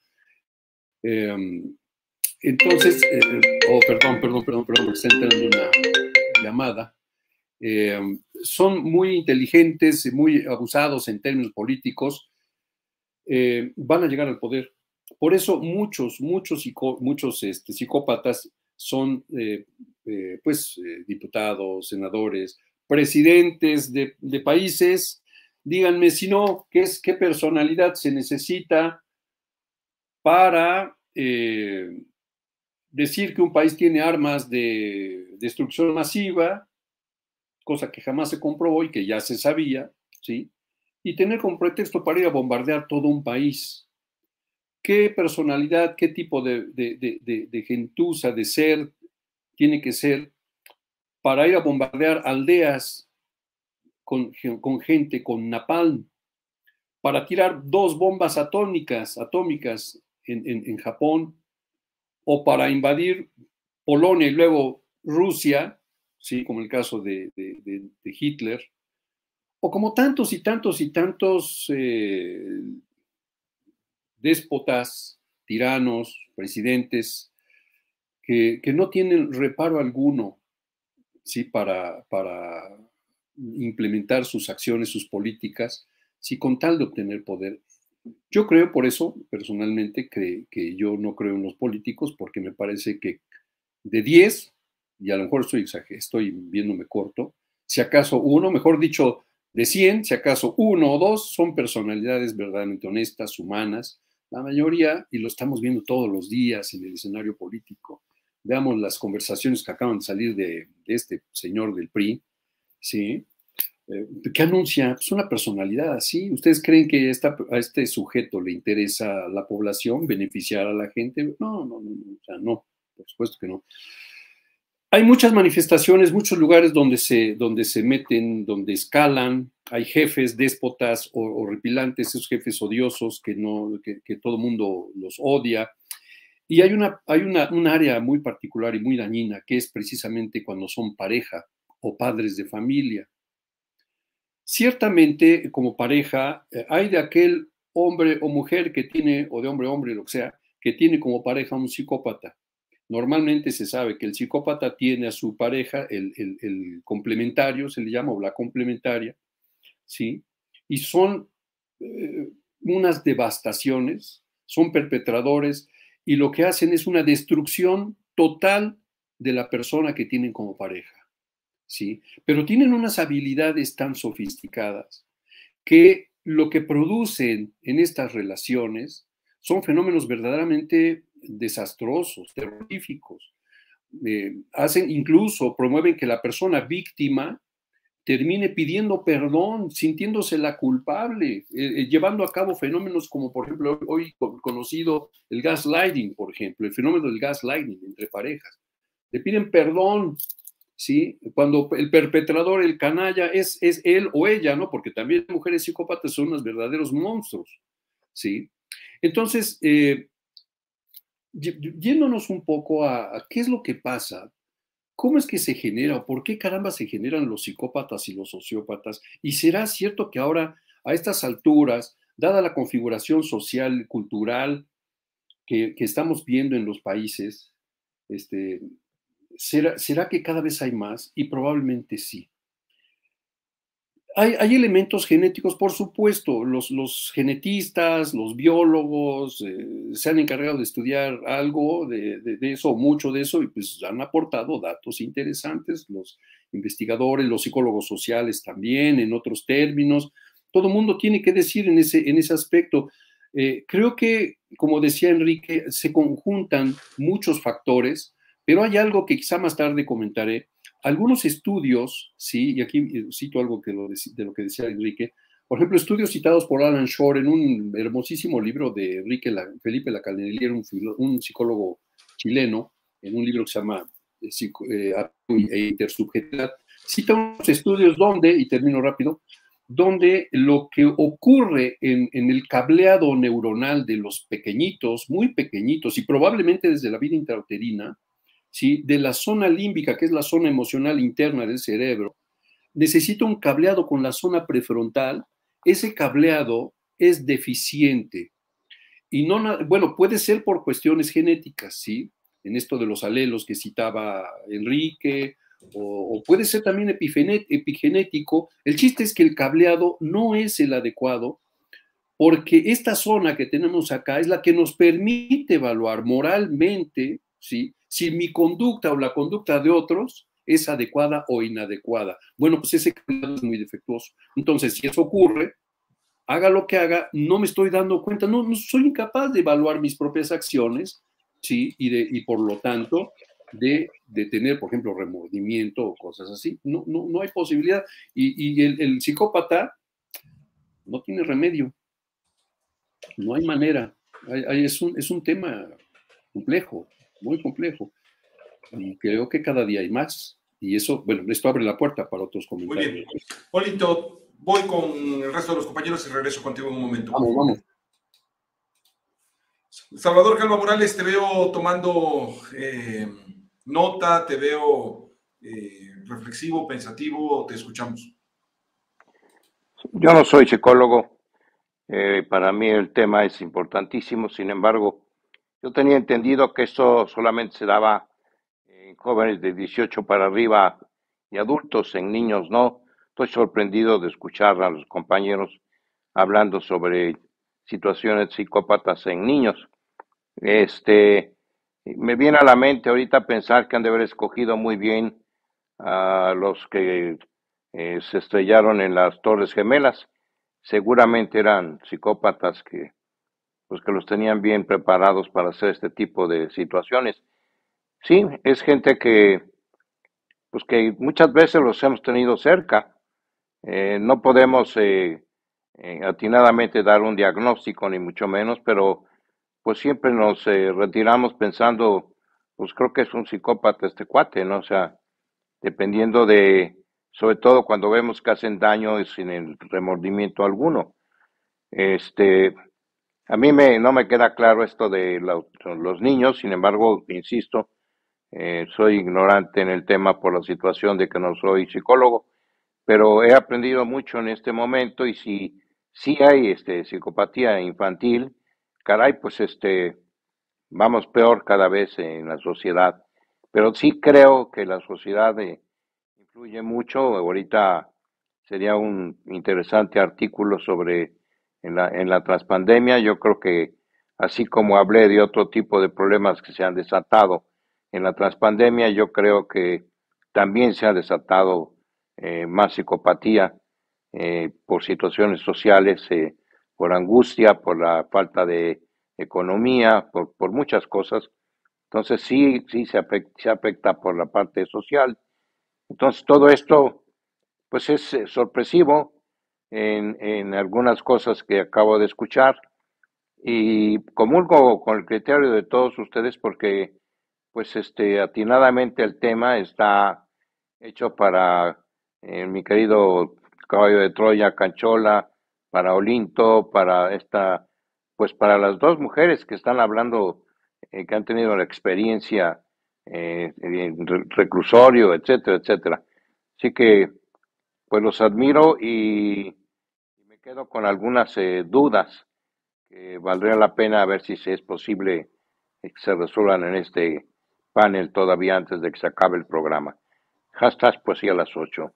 Em, entonces, oh, perdón, perdón, perdón, perdón, porque está entrando una, llamada, eh, son muy inteligentes, muy abusados en términos políticos, eh, van a llegar al poder. Por eso muchos, muchos, muchos este, psicópatas son eh, pues diputados, senadores, presidentes de, países. Díganme si no, ¿qué, es, qué personalidad se necesita para decir que un país tiene armas de destrucción masiva, cosa que jamás se comprobó y que ya se sabía, ¿sí? Y tener como pretexto para ir a bombardear todo un país. ¿Qué personalidad, qué tipo de, de, gentuza, de ser tiene que ser para ir a bombardear aldeas con, gente, con napalm, para tirar dos bombas atómicas, atómicas en Japón, o para invadir Polonia y luego Rusia, ¿sí? como el caso de, Hitler, o como tantos y tantos y tantos eh, déspotas, tiranos, presidentes, que, no tienen reparo alguno ¿sí? para, para implementar sus acciones, sus políticas, con tal de obtener poder. Yo creo, por eso, personalmente, que, que, yo no creo en los políticos, porque me parece que de 10, y a lo mejor estoy, estoy viéndome corto, si acaso uno, mejor dicho, de 100, si acaso uno o dos son personalidades verdaderamente honestas, humanas, La mayoría, y lo estamos viendo todos los días en el escenario político. Veamos las conversaciones que acaban de salir de, este señor del PRI, ¿sí? Eh, ¿Qué anuncia? Es pues una personalidad así. ¿Ustedes creen que a este sujeto le interesa a la población, beneficiar a la gente? No, no, no, o sea, no, por supuesto que no. Hay muchas manifestaciones, muchos lugares donde se, donde se meten, donde escalan. Hay jefes déspotas o, repilantes, esos jefes odiosos que, no, que, que todo mundo los odia. Y hay, una, hay una, un área muy particular y muy dañina que es precisamente cuando son pareja o padres de familia. Ciertamente, como pareja, eh, hay de aquel hombre o mujer que tiene, o de hombre a hombre, lo que sea, que tiene como pareja un psicópata. Normalmente se sabe que el psicópata tiene a su pareja el, complementario, se le llama, o la complementaria, ¿sí? Y son eh, unas devastaciones, son perpetradores y lo que hacen es una destrucción total de la persona que tienen como pareja, ¿sí? Pero tienen unas habilidades tan sofisticadas que lo que producen en estas relaciones son fenómenos verdaderamente desastrosos, terroríficos. Eh, hacen incluso, promueven que la persona víctima termine pidiendo perdón, sintiéndose la culpable, eh, eh, llevando a cabo fenómenos como, por ejemplo, hoy conocido el gaslighting, por ejemplo, el fenómeno del gaslighting entre parejas. Le piden perdón, ¿sí? Cuando el perpetrador, el canalla, es, es él o ella, ¿no? Porque también mujeres psicópatas son unos verdaderos monstruos, ¿sí? Entonces, yéndonos un poco a, qué es lo que pasa, cómo es que se genera o por qué caramba se generan los psicópatas y los sociópatas. Y será cierto que ahora, a estas alturas, dada la configuración social, cultural que, estamos viendo en los países, este, ¿será, ¿será que cada vez hay más? Y probablemente sí. Hay, elementos genéticos, por supuesto. Los, genetistas, los biólogos eh, se han encargado de estudiar algo de, eso, mucho de eso, y pues han aportado datos interesantes. Los investigadores, los psicólogos sociales también, en otros términos. Todo mundo tiene que decir en ese, en ese aspecto. Eh, creo que, como decía Enrique, se conjuntan muchos factores, pero hay algo que quizá más tarde comentaré algunos estudios, sí, y aquí eh, cito algo de lo que decía Enrique, por ejemplo, estudios citados por Alan Shore en un hermosísimo libro de Enrique Felipe Lacanelier, un, psicólogo chileno, en un libro que se llama eh, eh, e Intersubjetividad, cita unos estudios donde, y termino rápido, donde lo que ocurre en, el cableado neuronal de los pequeñitos, muy pequeñitos, y probablemente desde la vida intrauterina, de la zona límbica, que es la zona emocional interna del cerebro, necesita un cableado con la zona prefrontal, ese cableado es deficiente. Y no, bueno, puede ser por cuestiones genéticas, ¿sí? En esto de los alelos que citaba Enrique, o, puede ser también epigenético. El chiste es que el cableado no es el adecuado, porque esta zona que tenemos acá es la que nos permite evaluar moralmente, ¿sí? Si mi conducta o la conducta de otros es adecuada o inadecuada. Bueno, pues ese cableado es muy defectuoso. Entonces, si eso ocurre, haga lo que haga, no me estoy dando cuenta, no, no soy incapaz de evaluar mis propias acciones, ¿sí? Y, de, y por lo tanto, de, de, tener, por ejemplo, remordimiento o cosas así. No, no, no hay posibilidad. Y, y el, el, psicópata no tiene remedio. No hay manera. es, un, es un tema complejo muy complejo. Y creo que cada día hay más. Y eso, bueno, esto abre la puerta para otros comentarios. Muy bien. Polito, voy con el resto de los compañeros y regreso contigo en un momento. Vamos, vamos. Salvador Calva Morales, te veo tomando eh, nota, te veo eh, reflexivo, pensativo, te escuchamos. Yo no soy psicólogo, eh, para mí el tema es importantísimo, sin embargo, yo tenía entendido que esto solamente se daba en jóvenes de 18 para arriba y adultos, en niños no. Estoy sorprendido de escuchar a los compañeros hablando sobre situaciones psicópatas en niños. Este, me viene a la mente ahorita pensar que han de haber escogido muy bien a los que eh, se estrellaron en las Torres Gemelas. Seguramente eran psicópatas que pues que los tenían bien preparados para hacer este tipo de situaciones. Sí, es gente que, pues que muchas veces los hemos tenido cerca. Eh, no podemos eh, eh, atinadamente dar un diagnóstico, ni mucho menos, pero pues siempre nos retiramos pensando, pues creo que es un psicópata este cuate, ¿no? O sea, dependiendo de, sobre todo cuando vemos que hacen daño sin el remordimiento alguno. Este, a mí me, no me queda claro esto de los niños, sin embargo, insisto, eh, soy ignorante en el tema por la situación de que no soy psicólogo, pero he aprendido mucho en este momento y si, si hay este, psicopatía infantil, caray, pues este, vamos peor cada vez en la sociedad. Pero sí creo que la sociedad eh, influye mucho. Ahorita sería un interesante artículo sobre en la, transpandemia. Yo creo que así como hablé de otro tipo de problemas que se han desatado en la transpandemia, yo creo que también se ha desatado eh, más psicopatía eh, por situaciones sociales, eh, por angustia, por la falta de economía, por, por muchas cosas. Entonces sí, sí se afecta, se afecta por la parte social. Entonces todo esto, pues es sorpresivo en, en algunas cosas que acabo de escuchar y comulgo con el criterio de todos ustedes porque pues este, atinadamente el tema está hecho para eh, mi querido caballo de Troya, Canchola, para Olinto, para esta, pues para las dos mujeres que están hablando, eh, que han tenido la experiencia eh, en reclusorio, etcétera, etcétera. Así que, pues los admiro y, me quedo con algunas dudas que valdría la pena ver si es posible que se resuelvan en este panel todavía antes de que se acabe el programa. Hashtag poesía a las 8.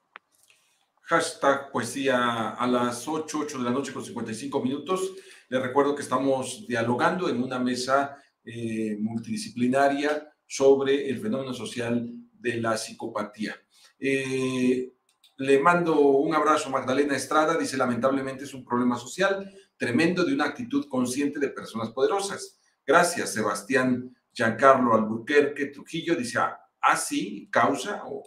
Hashtag poesía a las 8, 8 de la noche con 55 minutos. Les recuerdo que estamos dialogando en una mesa eh, multidisciplinaria sobre el fenómeno social de la psicopatía. Eh, le mando un abrazo Magdalena Estrada, dice lamentablemente es un problema social tremendo de una actitud consciente de personas poderosas. Gracias, Sebastián Giancarlo Albuquerque Trujillo dice, ah, ah, sí, causa, o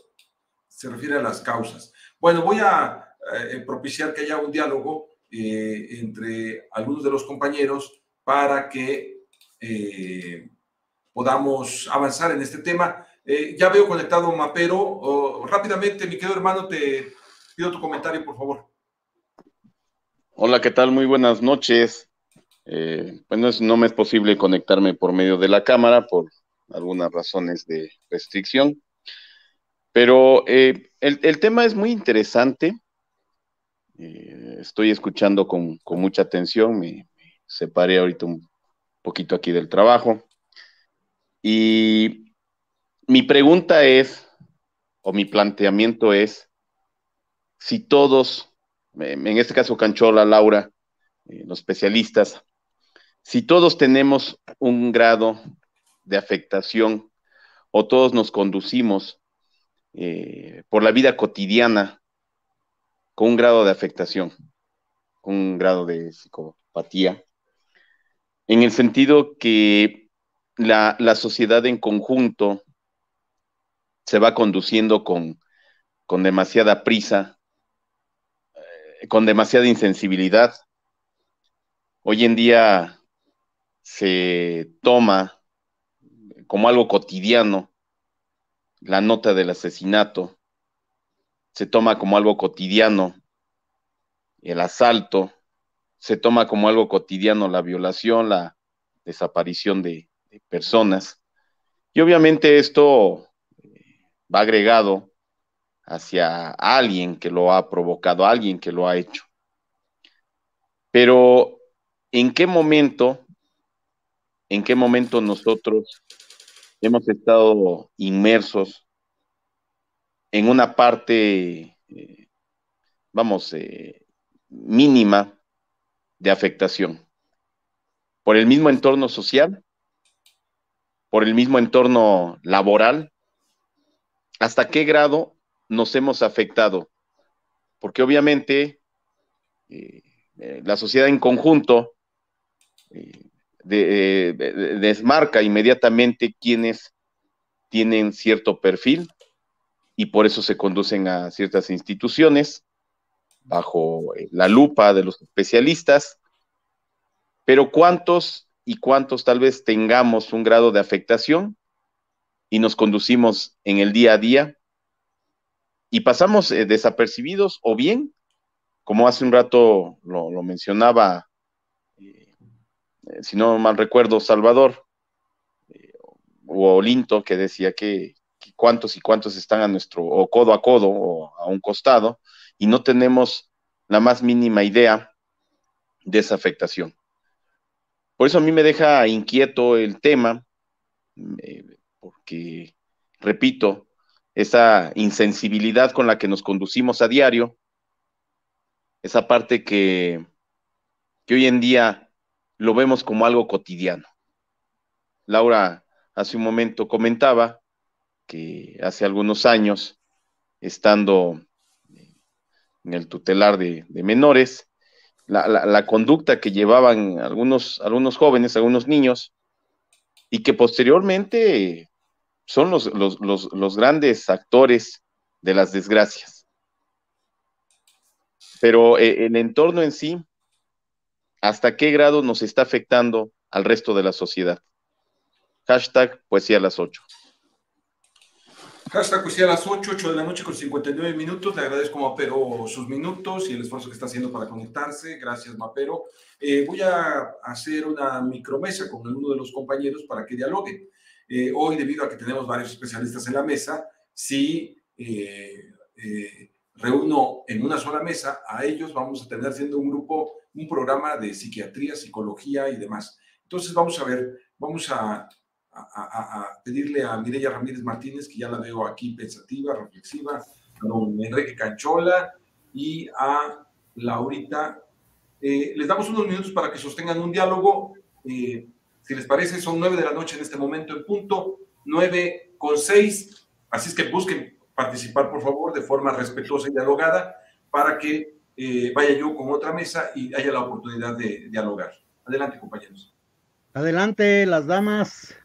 se refiere a las causas. Bueno, voy a eh, propiciar que haya un diálogo eh, entre algunos de los compañeros para que eh, podamos avanzar en este tema. Ya veo conectado Mapero. Oh, rápidamente, mi querido hermano, te pido tu comentario, por favor. Hola, ¿qué tal? Muy buenas noches. Eh, pues no, me es posible conectarme por medio de la cámara por algunas razones de restricción. Pero eh, el, tema es muy interesante. Eh, estoy escuchando con, mucha atención. Me, separé ahorita un poquito aquí del trabajo. Y mi pregunta es, o mi planteamiento es, si todos, en este caso Canchola, Laura, los especialistas, si todos tenemos un grado de afectación o todos nos conducimos eh, por la vida cotidiana con un grado de afectación, con un grado de psicopatía, en el sentido que la, sociedad en conjunto se va conduciendo con, demasiada prisa, eh, con demasiada insensibilidad. Hoy en día se toma como algo cotidiano la nota del asesinato, se toma como algo cotidiano el asalto, se toma como algo cotidiano la violación, la desaparición de, personas. Y obviamente esto va agregado hacia alguien que lo ha provocado, alguien que lo ha hecho. Pero, ¿en qué momento en qué momento nosotros hemos estado inmersos en una parte, eh, vamos, eh, mínima de afectación. Por el mismo entorno social, por el mismo entorno laboral, hasta qué grado nos hemos afectado. Porque obviamente eh, la sociedad en conjunto desmarca inmediatamente quienes tienen cierto perfil y por eso se conducen a ciertas instituciones bajo eh, la lupa de los especialistas. Pero ¿cuántos y cuántos tal vez tengamos un grado de afectación y nos conducimos en el día a día y pasamos eh, desapercibidos o bien, como hace un rato lo, mencionaba, eh, si no mal recuerdo, Salvador o Olinto, que decía que, cuántos y cuántos están a nuestro, o codo a codo, o a un costado, y no tenemos la más mínima idea de esa afectación. Por eso a mí me deja inquieto el tema, eh, porque, repito, esa insensibilidad con la que nos conducimos a diario, esa parte que, que hoy en día lo vemos como algo cotidiano. Laura hace un momento comentaba que hace algunos años, estando en el tutelar de, menores, la, conducta que llevaban algunos, algunos jóvenes, algunos niños, y que posteriormente son los, los grandes actores de las desgracias. Pero eh, el entorno en sí, ¿hasta qué grado nos está afectando al resto de la sociedad? Hashtag poesía a las 8. Hashtag poesía a las 8, 8 de la noche con 59 minutos. Le agradezco a Mapero sus minutos y el esfuerzo que está haciendo para conectarse. Gracias, Mapero. Eh, voy a hacer una micromesa con uno de los compañeros para que dialogue. Eh, hoy, debido a que tenemos varios especialistas en la mesa, sí eh, reúno en una sola mesa a ellos. Vamos a tener haciendo un grupo, un programa de psiquiatría, psicología y demás. Entonces, vamos a ver, vamos a a, pedirle a Mireya Ramírez Martínez, que ya la veo aquí pensativa, reflexiva, a don Enrique Canchola y a Laurita. Eh, les damos unos minutos para que sostengan un diálogo. Si les parece, son nueve de la noche en este momento en punto, nueve con seis. Así es que busquen participar, por favor, de forma respetuosa y dialogada para que eh, vaya yo con otra mesa y haya la oportunidad de dialogar. Adelante, compañeros. Adelante, las damas.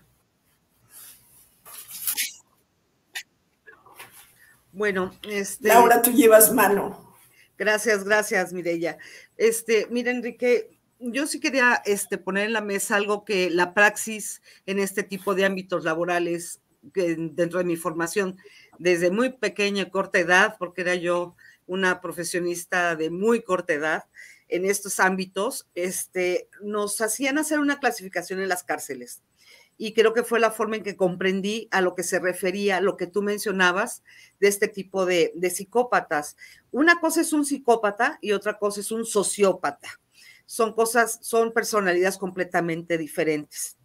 Bueno, este. Laura, tú llevas mano. Gracias, gracias, Mireya. Este, mira, Enrique, yo sí quería este, poner en la mesa algo que la praxis en este tipo de ámbitos laborales, dentro de mi formación, desde muy pequeña, corta edad, porque era yo una profesionista de muy corta edad en estos ámbitos, este, nos hacían hacer una clasificación en las cárceles y creo que fue la forma en que comprendí a lo que se refería, lo que tú mencionabas de este tipo de, psicópatas. Una cosa es un psicópata y otra cosa es un sociópata. Son cosas, son personalidades completamente diferentes.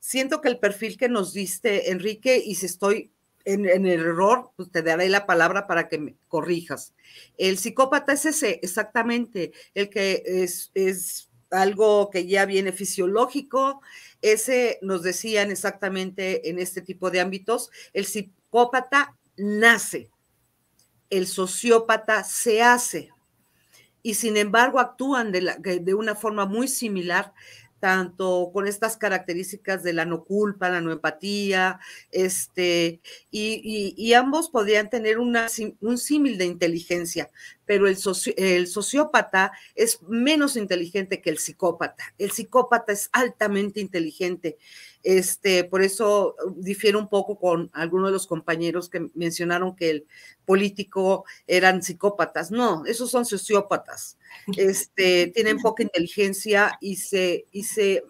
Siento que el perfil que nos diste, Enrique, y si estoy en, el error, pues te daré la palabra para que me corrijas. El psicópata es ese, exactamente, el que es, es algo que ya viene fisiológico, ese nos decían exactamente en este tipo de ámbitos, el psicópata nace, el sociópata se hace y sin embargo actúan de, una forma muy similar tanto con estas características de la no culpa, la no empatía, este, y, ambos podrían tener un símil de inteligencia, pero el, el sociópata es menos inteligente que el psicópata. El psicópata es altamente inteligente este, por eso uh, difiere un poco con algunos de los compañeros que mencionaron que el político eran psicópatas. No, esos son sociópatas. Este, [LAUGHS] tienen poca inteligencia y se, y se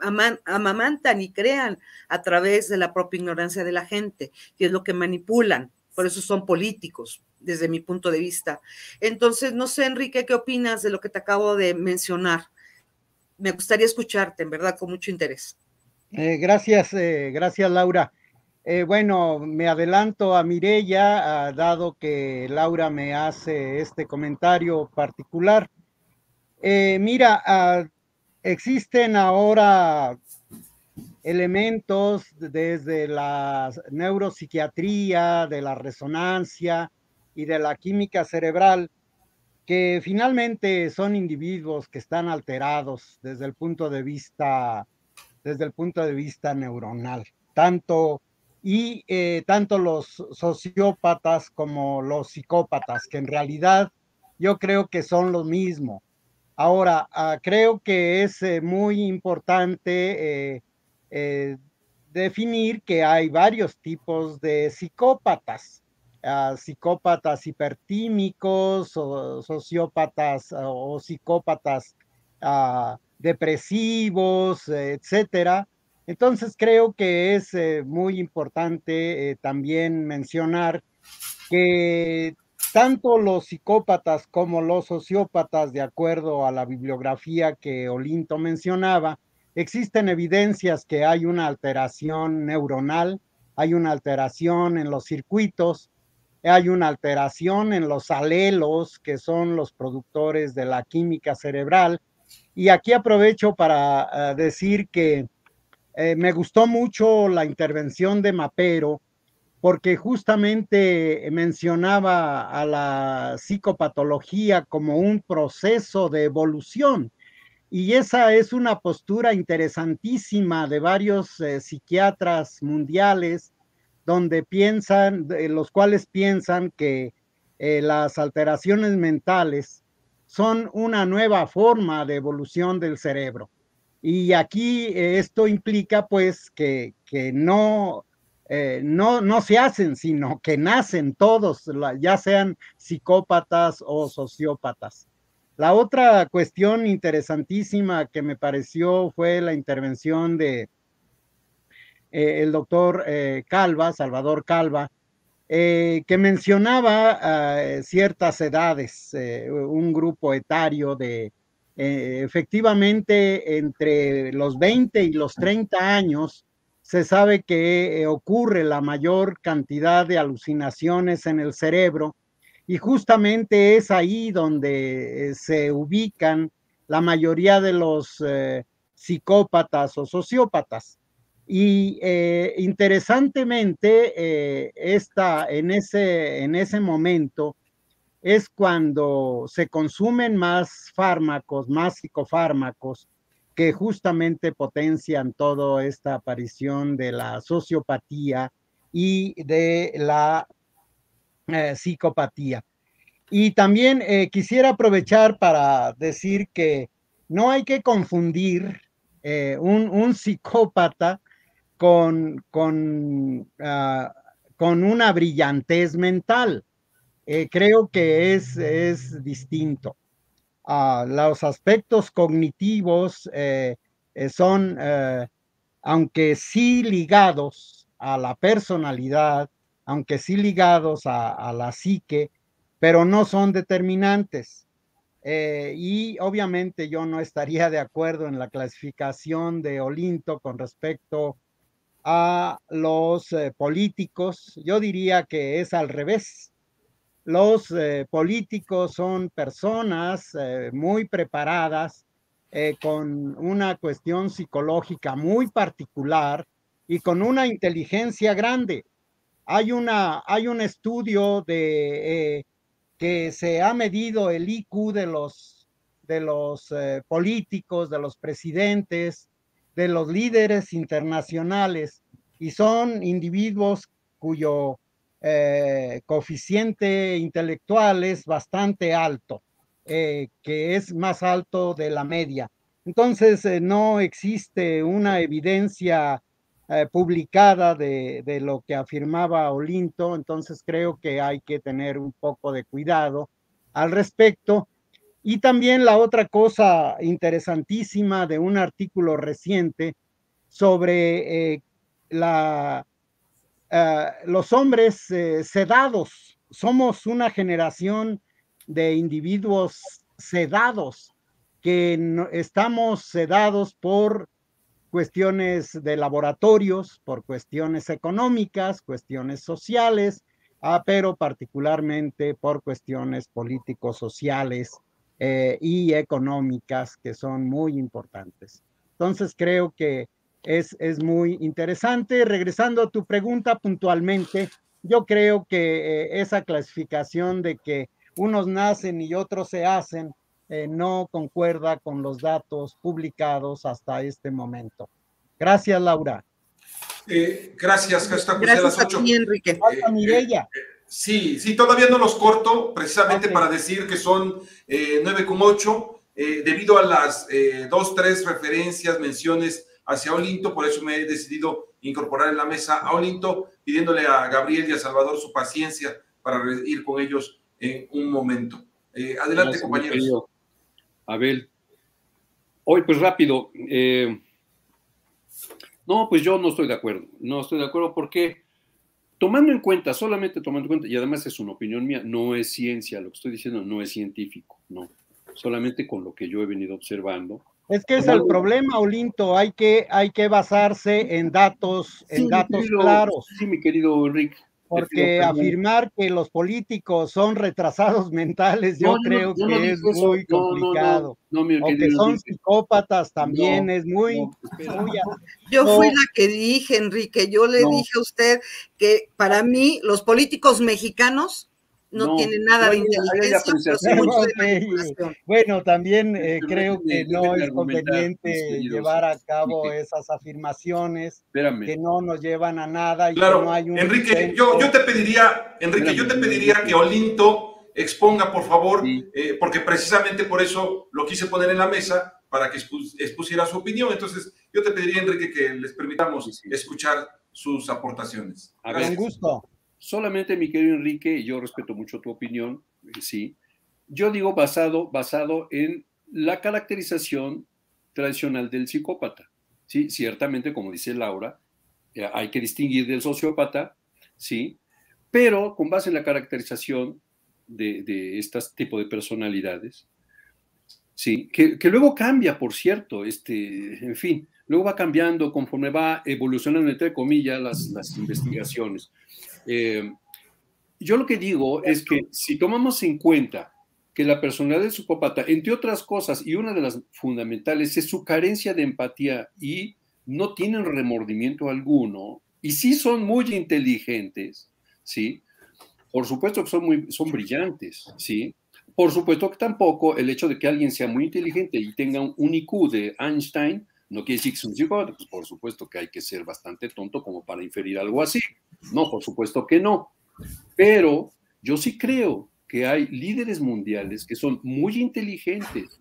amamantan y crean a través de la propia ignorancia de la gente, que es lo que manipulan. Por eso son políticos, desde mi punto de vista. Entonces, no sé, Enrique, ¿qué opinas de lo que te acabo de mencionar? Me gustaría escucharte, en verdad, con mucho interés. Eh, gracias, eh, gracias Laura. Eh, bueno, me adelanto a Mirella, dado que Laura me hace este comentario particular. mira, ah, existen ahora elementos desde la neuropsiquiatría, de la resonancia y de la química cerebral que finalmente son individuos que están alterados desde el punto de vista desde el punto de vista neuronal, tanto y eh, tanto los sociópatas como los psicópatas, que en realidad yo creo que son lo mismo. Ahora, ah, creo que es eh, muy importante eh, definir que hay varios tipos de psicópatas. Ah, psicópatas hipertímicos o sociópatas ah, o psicópatas depresivos, etcétera. Entonces creo que es eh, muy importante eh, también mencionar que tanto los psicópatas como los sociópatas, de acuerdo a la bibliografía que Olinto mencionaba, existen evidencias que hay una alteración neuronal, hay una alteración en los circuitos, hay una alteración en los alelos, que son los productores de la química cerebral. Y aquí aprovecho para eh, decir que eh, me gustó mucho la intervención de Mapero porque justamente mencionaba a la psicopatología como un proceso de evolución. Y esa es una postura interesantísima de varios eh, psiquiatras mundiales, donde piensan, los cuales piensan que eh, las alteraciones mentales son una nueva forma de evolución del cerebro. Y aquí eh, esto implica pues que, no, eh, no, no se hacen, sino que nacen todos, ya sean psicópatas o sociópatas. La otra cuestión interesantísima que me pareció fue la intervención de eh, el doctor Calva, Salvador Calva, que mencionaba ciertas edades, un grupo etario de eh, efectivamente entre los 20 y los 30 años se sabe que eh, ocurre la mayor cantidad de alucinaciones en el cerebro y justamente es ahí donde eh, se ubican la mayoría de los psicópatas o sociópatas. Y interesantemente, esta, en, ese, en ese momento, es cuando se consumen más fármacos, más psicofármacos, que justamente potencian toda esta aparición de la sociopatía y de la eh, psicopatía. Y también eh, quisiera aprovechar para decir que no hay que confundir eh, un, psicópata con, con, ah, con una brillantez mental. Eh, creo que es, es distinto. Ah, los aspectos cognitivos eh, eh, son, aunque sí ligados a la personalidad, aunque sí ligados a, la psique, pero no son determinantes. y obviamente yo no estaría de acuerdo en la clasificación de Olinto con respecto a los políticos. Yo diría que es al revés los eh, políticos son personas eh, muy preparadas, eh, con una cuestión psicológica muy particular y con una inteligencia grande. Hay, una, hay un estudio de, que se ha medido el IQ de los, de los políticos, de los presidentes, de los líderes internacionales, y son individuos cuyo eh, coeficiente intelectual es bastante alto, eh, que es más alto de la media. Entonces, eh, no existe una evidencia publicada de, de, lo que afirmaba Olinto, entonces creo que hay que tener un poco de cuidado al respecto. Y también la otra cosa interesantísima de un artículo reciente sobre la eh, los hombres eh, sedados, somos una generación de individuos sedados, que estamos sedados por cuestiones de laboratorios, por cuestiones económicas, cuestiones sociales, ah, pero particularmente por cuestiones políticos, sociales eh, y económicas que son muy importantes. Entonces creo que es, muy interesante. Regresando a tu pregunta puntualmente, yo creo que eh, esa clasificación de que unos nacen y otros se hacen eh, no concuerda con los datos publicados hasta este momento. Gracias, Laura. Eh, gracias, Gracias las 8. a ti, Enrique. Eh, sí, sí, todavía no los corto, precisamente para decir que son 9,8, debido a las dos, tres referencias, menciones hacia Olinto, por eso me he decidido incorporar en la mesa a Olinto, pidiéndole a Gabriel y a Salvador su paciencia para ir con ellos en un momento. Eh, adelante, compañeros. Abel. Hoy, pues rápido. Eh, no, pues yo no estoy de acuerdo. No estoy de acuerdo porque, tomando en cuenta, solamente tomando en cuenta, y además es una opinión mía, no es ciencia, lo que estoy diciendo no es científico, no. Solamente con lo que yo he venido observando. Es que es el problema, Olinto, hay que, hay que basarse en datos, en datos claros. Sí, mi querido Enrique. Porque afirmar que los políticos son retrasados [LAUGHS] mentales, yo creo que es muy complicado. No, o que son psicópatas también es muy, Yo fui la que dije, Enrique, yo le dije a usted que para mí los políticos mexicanos no, tiene nada de inteligencia, [LAUGHS] Bueno, también eh, creo que no es conveniente llevar a cabo esas afirmaciones que no nos llevan a nada. Y claro, no hay un Enrique, yo, yo te pediría, Enrique, yo te pediría que Olinto exponga, por favor, eh, porque precisamente por eso lo quise poner en la mesa, para que expusiera su opinión. Entonces, yo te pediría, Enrique, que les permitamos escuchar sus aportaciones. Con gusto solamente, mi querido Enrique, yo respeto mucho tu opinión, eh, sí. Yo digo basado, basado en la caracterización tradicional del psicópata. Sí, ciertamente, como dice Laura, eh, hay que distinguir del sociópata, sí, pero con base en la caracterización de, de este tipo de personalidades, sí, que, que, luego cambia, por cierto, este, en fin, luego va cambiando conforme va evolucionando, entre comillas, las, las investigaciones. Eh, yo lo que digo es que si tomamos en cuenta que la personalidad del psicópata, entre otras cosas, y una de las fundamentales es su carencia de empatía y no tienen remordimiento alguno, y sí son muy inteligentes, ¿sí? Por supuesto que son, muy, son brillantes, ¿sí? Por supuesto que tampoco el hecho de que alguien sea muy inteligente y tenga un IQ de Einstein no quiere decir que es un psicópata, pues por supuesto que hay que ser bastante tonto como para inferir algo así. No, por supuesto que no. Pero yo sí creo que hay líderes mundiales que son muy inteligentes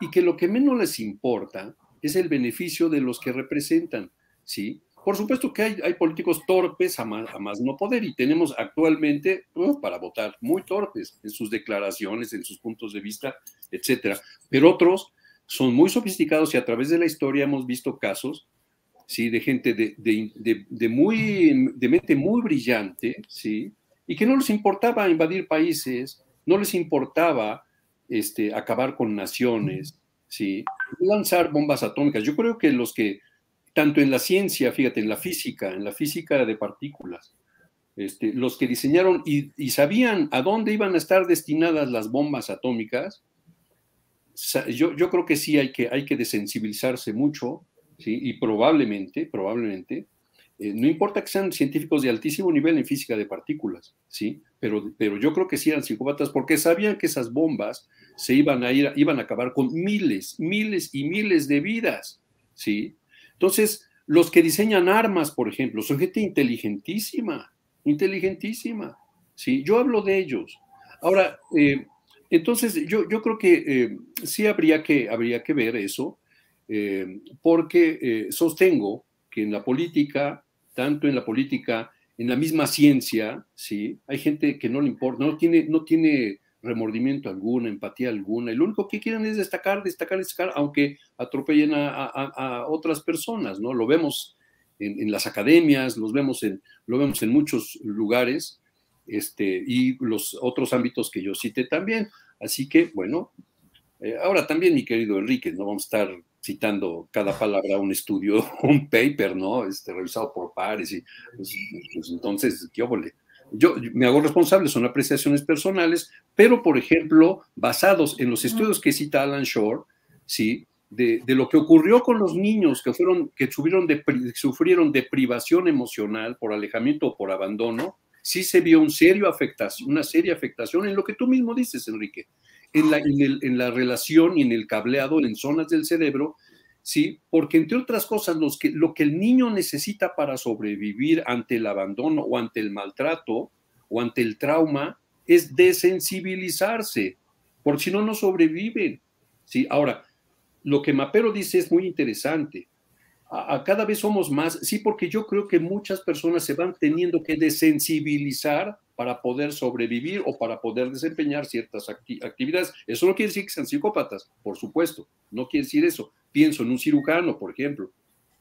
y que lo que menos les importa es el beneficio de los que representan, ¿sí? Por supuesto que hay, hay políticos torpes a más, no poder y tenemos actualmente para votar muy torpes en sus declaraciones, en sus puntos de vista, etcétera. Pero otros son muy sofisticados y a través de la historia hemos visto casos, ¿sí? De gente de, de, muy, de mente muy brillante, ¿sí? Y que no les importaba invadir países, no les importaba este, acabar con naciones, ¿sí? Lanzar bombas atómicas. Yo creo que los que, tanto en la ciencia, fíjate, en la física, en la física de partículas, este, los que diseñaron y, sabían a dónde iban a estar destinadas las bombas atómicas, yo, yo creo que sí hay que, hay que desensibilizarse mucho, ¿sí? y probablemente, probablemente, eh, no importa que sean científicos de altísimo nivel en física de partículas, ¿sí? Pero, pero yo creo que sí eran psicópatas porque sabían que esas bombas se iban a ir, iban a acabar con miles, miles y miles de vidas, ¿sí? Entonces, los que diseñan armas, por ejemplo, son gente inteligentísima, inteligentísima, ¿sí? Yo hablo de ellos. Ahora, eh, entonces, yo, yo creo que eh, sí habría que, habría que ver eso, eh, porque eh, sostengo que en la política, tanto en la política, en la misma ciencia, ¿sí? hay gente que no le importa, no tiene, no tiene remordimiento alguna, empatía alguna, y lo único que quieren es destacar, destacar, destacar, aunque atropellen a, otras personas, ¿no? Lo vemos en, en, las academias, los vemos en, lo vemos en muchos lugares, este, y los otros ámbitos que yo cité también. Así que, bueno, eh, ahora también, mi querido Enrique, no vamos a estar citando cada palabra un estudio, [LAUGHS] un paper, ¿no? Este, revisado por pares, y pues, pues entonces, ¿qué óvole? Yo me hago responsable, son apreciaciones personales, pero, por ejemplo, basados en los estudios que cita Alan Shore, ¿sí? De, de, lo que ocurrió con los niños que, fueron, que sufrieron de privación emocional por alejamiento o por abandono, sí se vio un serio afectación, una seria afectación en lo que tú mismo dices, Enrique, en la, en, la relación y en el cableado en zonas del cerebro ¿sí? Porque entre otras cosas, los que, lo que el niño necesita para sobrevivir ante el abandono o ante el maltrato o ante el trauma es desensibilizarse, porque si no, no sobreviven, ¿sí? Ahora, lo que Mapero dice es muy interesante. A, cada vez somos más, sí, porque yo creo que muchas personas se van teniendo que desensibilizar para poder sobrevivir o para poder desempeñar ciertas actividades. Eso no quiere decir que sean psicópatas, por supuesto, no quiere decir eso. Pienso en un cirujano, por ejemplo.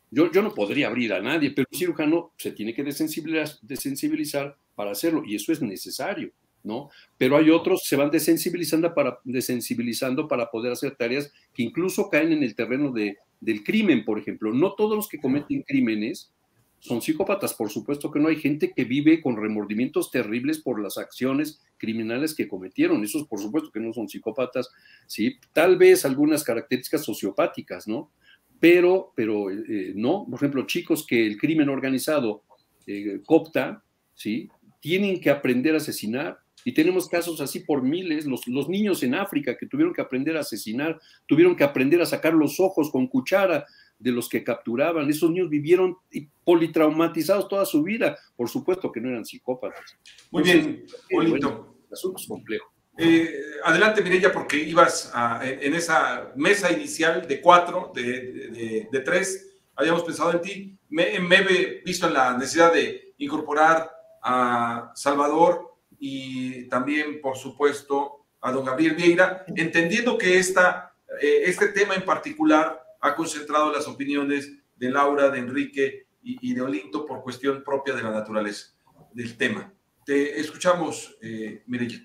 Yo, yo no podría abrir a nadie, pero un cirujano se tiene que desensibilizar, desensibilizar para hacerlo y eso es necesario. ¿no? Pero hay otros que se van desensibilizando para, desensibilizando para poder hacer tareas que incluso caen en el terreno de, del crimen, por ejemplo. No todos los que cometen crímenes son psicópatas, por supuesto que no hay gente que vive con remordimientos terribles por las acciones criminales que cometieron. Esos, por supuesto que no son psicópatas, ¿sí? Tal vez algunas características sociopáticas, ¿no? Pero, pero eh, no, por ejemplo, chicos que el crimen organizado eh, copta, ¿sí? Tienen que aprender a asesinar, y tenemos casos así por miles, los, los, niños en África que tuvieron que aprender a asesinar, tuvieron que aprender a sacar los ojos con cuchara de los que capturaban. Esos niños vivieron politraumatizados toda su vida. Por supuesto que no eran psicópatas. Muy bien, bonito. el asunto es complejo. Eh, adelante, Mireya, porque ibas en esa mesa inicial de cuatro, de, de, tres, habíamos pensado en ti. Me, me he visto en la necesidad de incorporar a Salvador y también, por supuesto, a don Gabriel Vieira, entendiendo que esta, eh, este tema en particular ha concentrado las opiniones de Laura, de Enrique y, de Olinto por cuestión propia de la naturaleza del tema. Te escuchamos, eh, Mireya.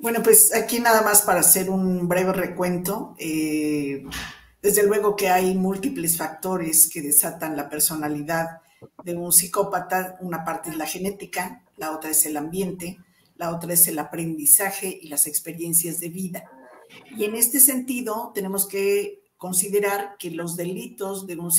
Bueno, pues aquí nada más para hacer un breve recuento. Eh, desde luego que hay múltiples factores que desatan la personalidad de un psicópata. Una parte es la genética, la otra es el ambiente, la otra es el aprendizaje y las experiencias de vida. Y en este sentido, tenemos que considerar que los delitos de un,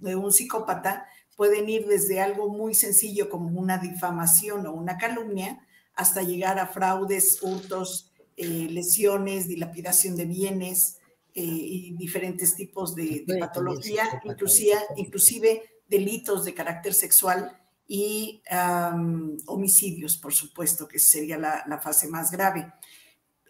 de un psicópata pueden ir desde algo muy sencillo como una difamación o una calumnia hasta llegar a fraudes, hurtos, eh, lesiones, dilapidación de bienes eh, y diferentes tipos de, de patología, inclusive, inclusive delitos de carácter sexual y homicidios, por supuesto, que sería la, fase más grave.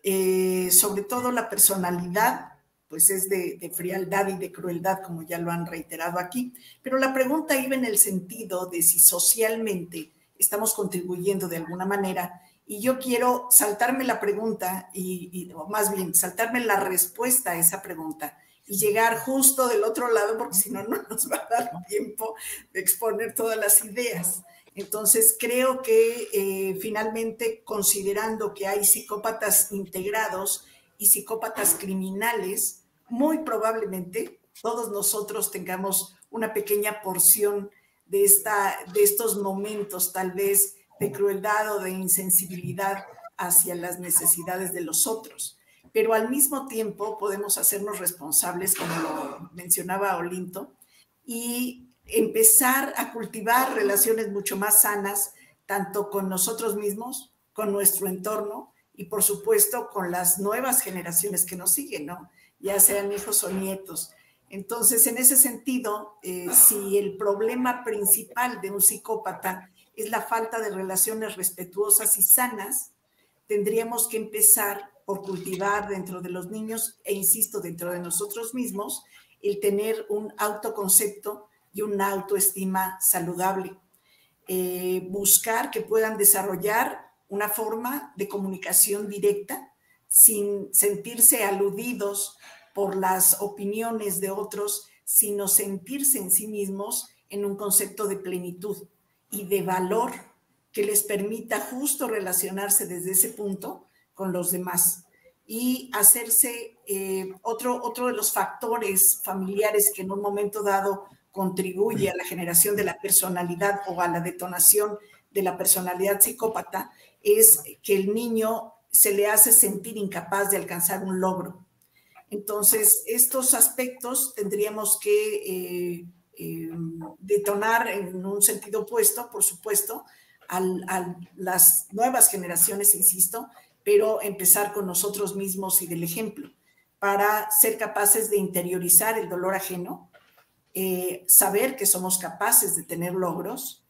Eh, sobre todo la personalidad, pues es de, frialdad y de crueldad, como ya lo han reiterado aquí, pero la pregunta iba en el sentido de si socialmente estamos contribuyendo de alguna manera y yo quiero saltarme la pregunta, y, o más bien saltarme la respuesta a esa pregunta y llegar justo del otro lado, porque si no, no nos va a dar tiempo de exponer todas las ideas. Entonces, creo que eh, finalmente, considerando que hay psicópatas integrados y psicópatas criminales, muy probablemente todos nosotros tengamos una pequeña porción de, esta, de estos momentos, tal vez de crueldad o de insensibilidad hacia las necesidades de los otros pero al mismo tiempo podemos hacernos responsables, como lo mencionaba Olinto, y empezar a cultivar relaciones mucho más sanas, tanto con nosotros mismos, con nuestro entorno y por supuesto con las nuevas generaciones que nos siguen, ¿no? Ya sean hijos o nietos. Entonces, en ese sentido, eh, si el problema principal de un psicópata es la falta de relaciones respetuosas y sanas, tendríamos que empezar por cultivar dentro de los niños e, insisto, dentro de nosotros mismos, el tener un autoconcepto y una autoestima saludable. Eh, buscar que puedan desarrollar una forma de comunicación directa sin sentirse aludidos por las opiniones de otros, sino sentirse en sí mismos en un concepto de plenitud y de valor que les permita justo relacionarse desde ese punto con los demás y hacerse eh, otro, otro de los factores familiares que en un momento dado contribuye a la generación de la personalidad o a la detonación de la personalidad psicópata es que el niño se le hace sentir incapaz de alcanzar un logro. Entonces, estos aspectos tendríamos que eh, eh, detonar en un sentido opuesto, por supuesto, a las nuevas generaciones, insisto, pero empezar con nosotros mismos y del ejemplo. para ser capaces de interiorizar el dolor ajeno, eh, saber que somos capaces de tener logros,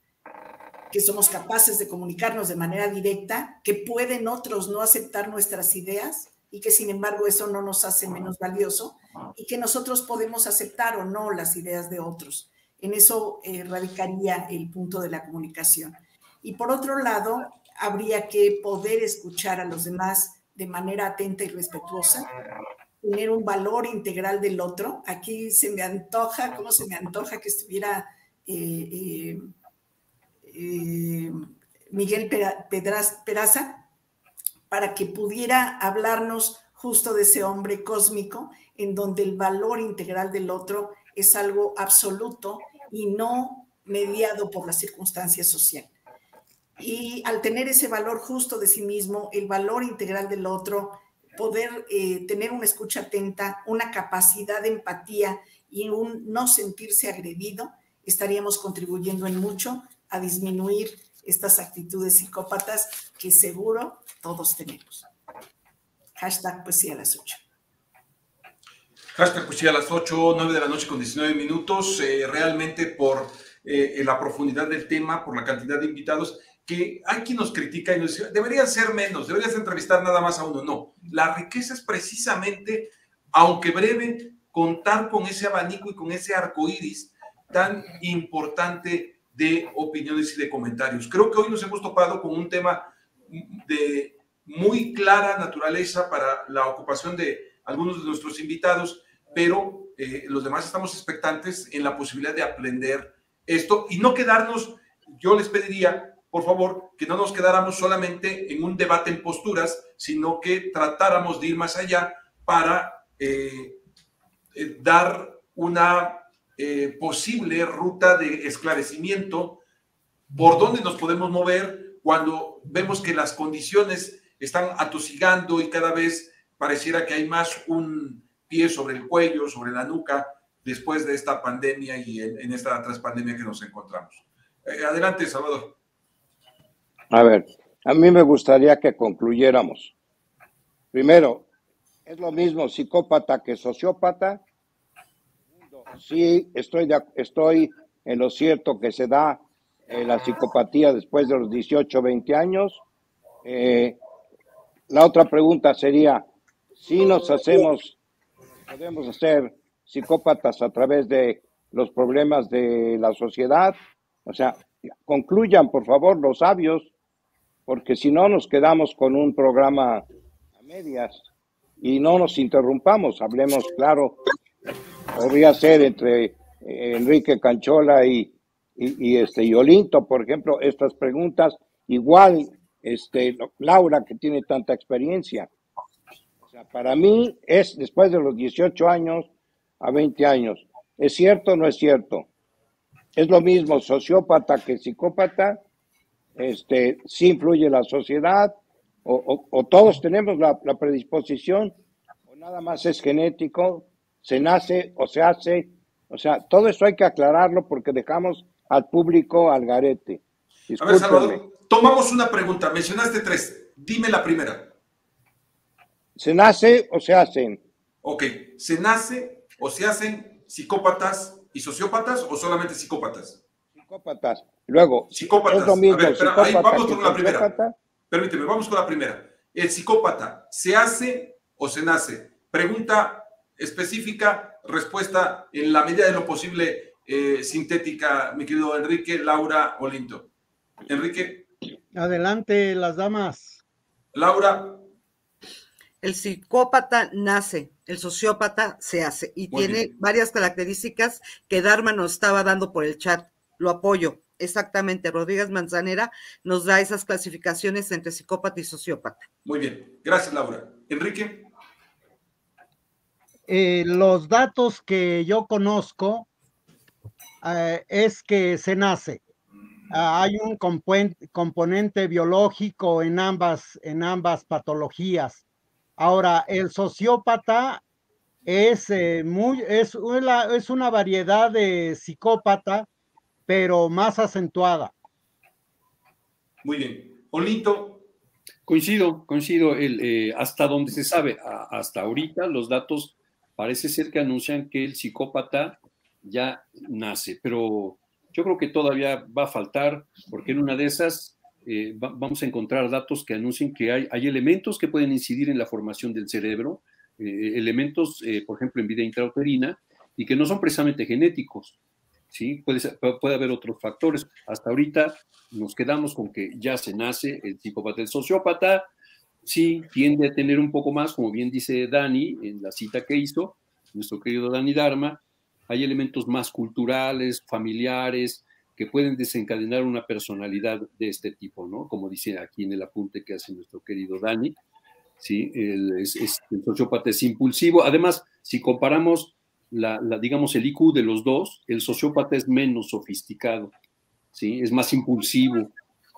que somos capaces de comunicarnos de manera directa, que pueden otros no aceptar nuestras ideas y que sin embargo eso no nos hace menos valioso y que nosotros podemos aceptar o no las ideas de otros. En eso eh, radicaría el punto de la comunicación. Y por otro lado, habría que poder escuchar a los demás de manera atenta y respetuosa, tener un valor integral del otro. Aquí se me antoja, ¿cómo se me antoja que estuviera eh, eh, Miguel Peraza para que pudiera hablarnos justo de ese hombre cósmico en donde el valor integral del otro es algo absoluto y no mediado por la circunstancia social. Y al tener ese valor justo de sí mismo, el valor integral del otro, poder eh, tener una escucha atenta, una capacidad de empatía y un no sentirse agredido, estaríamos contribuyendo en mucho a disminuir estas actitudes psicópatas que seguro todos tenemos. Hashtag poesía a las 8. Hashtag poesía a las 8, 9 de la noche con 19 minutos. Eh, realmente por eh, la profundidad del tema, por la cantidad de invitados, que hay quien nos critica y nos dice, deberían ser menos, deberías entrevistar nada más a uno. No, la riqueza es precisamente, aunque breve, contar con ese abanico y con ese arco iris tan importante de opiniones y de comentarios. Creo que hoy nos hemos topado con un tema de muy clara naturaleza para la ocupación de algunos de nuestros invitados, pero eh, los demás estamos expectantes en la posibilidad de aprender esto y no quedarnos, yo les pediría, por favor, que no nos quedáramos solamente en un debate en posturas, sino que tratáramos de ir más allá para eh, eh, dar una eh, posible ruta de esclarecimiento por dónde nos podemos mover cuando vemos que las condiciones están atosigando y cada vez pareciera que hay más un pie sobre el cuello, sobre la nuca, después de esta pandemia y en, esta traspandemia que nos encontramos. Eh, adelante, Salvador. A ver, a mí me gustaría que concluyéramos. Primero, es lo mismo psicópata que sociópata sí estoy, estoy en lo cierto que se da eh, la psicopatía después de los 18, 20 años. Eh, la otra pregunta sería, si nos hacemos, podemos hacer psicópatas a través de los problemas de la sociedad, o sea, concluyan por favor los sabios, porque si no nos quedamos con un programa a medias y no nos interrumpamos, hablemos claro podría ser entre eh, Enrique Canchola y, este, y Olinto, por ejemplo, estas preguntas, igual este, Laura, que tiene tanta experiencia. O sea, para mí es después de los 18 años a 20 años. ¿Es cierto o no es cierto? Es lo mismo sociópata que psicópata. Este, sí influye la sociedad, o, o, todos tenemos la, la predisposición, o nada más es genético, se nace o se hace. O sea, todo eso hay que aclararlo porque dejamos al público al garete. A ver, Salvador, tomamos una pregunta. Mencionaste tres. Dime la primera. ¿Se nace o se hacen? Ok, ¿se nace o se hacen psicópatas y sociópatas o solamente psicópatas? Psicópatas. Luego, psicópatas. a ver, ahí vamos con la primera. Permíteme, vamos con la primera. ¿El psicópata se hace o se nace? Pregunta específica, respuesta en la medida de lo posible eh, sintética, mi querido Enrique, Laura Olinto. Enrique. Adelante, las damas. Laura. El psicópata nace, el sociópata se hace y tiene varias características que Dharma nos estaba dando por el chat. Lo apoyo. Exactamente, Rodríguez Manzanera nos da esas clasificaciones entre psicópata y sociópata. Muy bien, gracias Laura. Enrique. Eh, los datos que yo conozco eh, es que se nace. Ah, hay un componente, biológico en ambas, en ambas patologías. Ahora, el sociópata es, eh, muy, es, una, es una variedad de psicópata, pero más acentuada. Muy bien. Olito. Coincido, coincido. El, eh, hasta donde se sabe, hasta ahorita los datos parece ser que anuncian que el psicópata ya nace, pero yo creo que todavía va a faltar, porque en una de esas eh, vamos a encontrar datos que anuncien que hay, hay, elementos que pueden incidir en la formación del cerebro, eh, elementos, por ejemplo, en vida intrauterina, y que no son precisamente genéticos. ¿Sí? Puede, haber otros factores. Hasta ahorita nos quedamos con que ya se nace el psicópata. El sociópata sí tiende a tener un poco más, como bien dice Dani en la cita que hizo, nuestro querido Dani Dharma, hay elementos más culturales, familiares, que pueden desencadenar una personalidad de este tipo, ¿no? Como dice aquí en el apunte que hace nuestro querido Dani, ¿sí? El sociópata es impulsivo. Además, si comparamos la, digamos, el IQ de los dos, el sociópata es menos sofisticado, ¿sí? Es más impulsivo,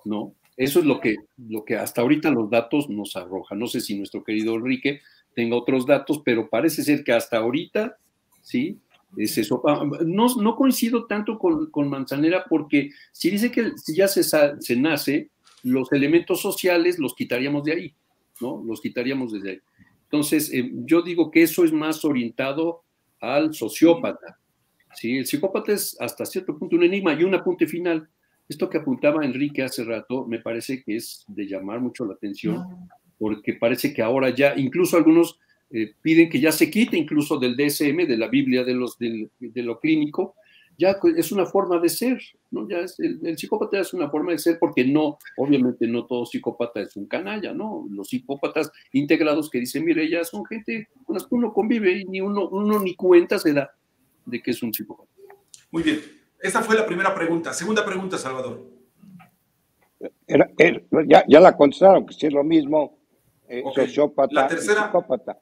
¿no? Eso es lo que, lo que hasta ahorita los datos nos arrojan. No sé si nuestro querido Enrique tenga otros datos, pero parece ser que hasta ahorita, ¿sí? Es eso. Ah, no, no coincido tanto con, con, Manzanera porque si dice que si ya se, se nace, los elementos sociales los quitaríamos de ahí, ¿no? Los quitaríamos desde ahí. Entonces, eh, yo digo que eso es más orientado al sociópata. ¿sí? El psicópata es hasta cierto punto un enigma y un apunte final. Esto que apuntaba Enrique hace rato me parece que es de llamar mucho la atención, porque parece que ahora ya, incluso algunos eh, piden que ya se quite incluso del DSM, de la Biblia de, los, de lo clínico, ya es una forma de ser, ¿no? Ya es, el, psicópata es una forma de ser porque no, obviamente no todo psicópata es un canalla, ¿no? Los psicópatas integrados que dicen, mire, ya son gente con las que uno convive y ni uno, uno ni cuenta se da de que es un psicópata. Muy bien, esa fue la primera pregunta. Segunda pregunta, Salvador. ya, ya, la contestaron, que sí es lo mismo, eh, sociópata la tercera, psicópata.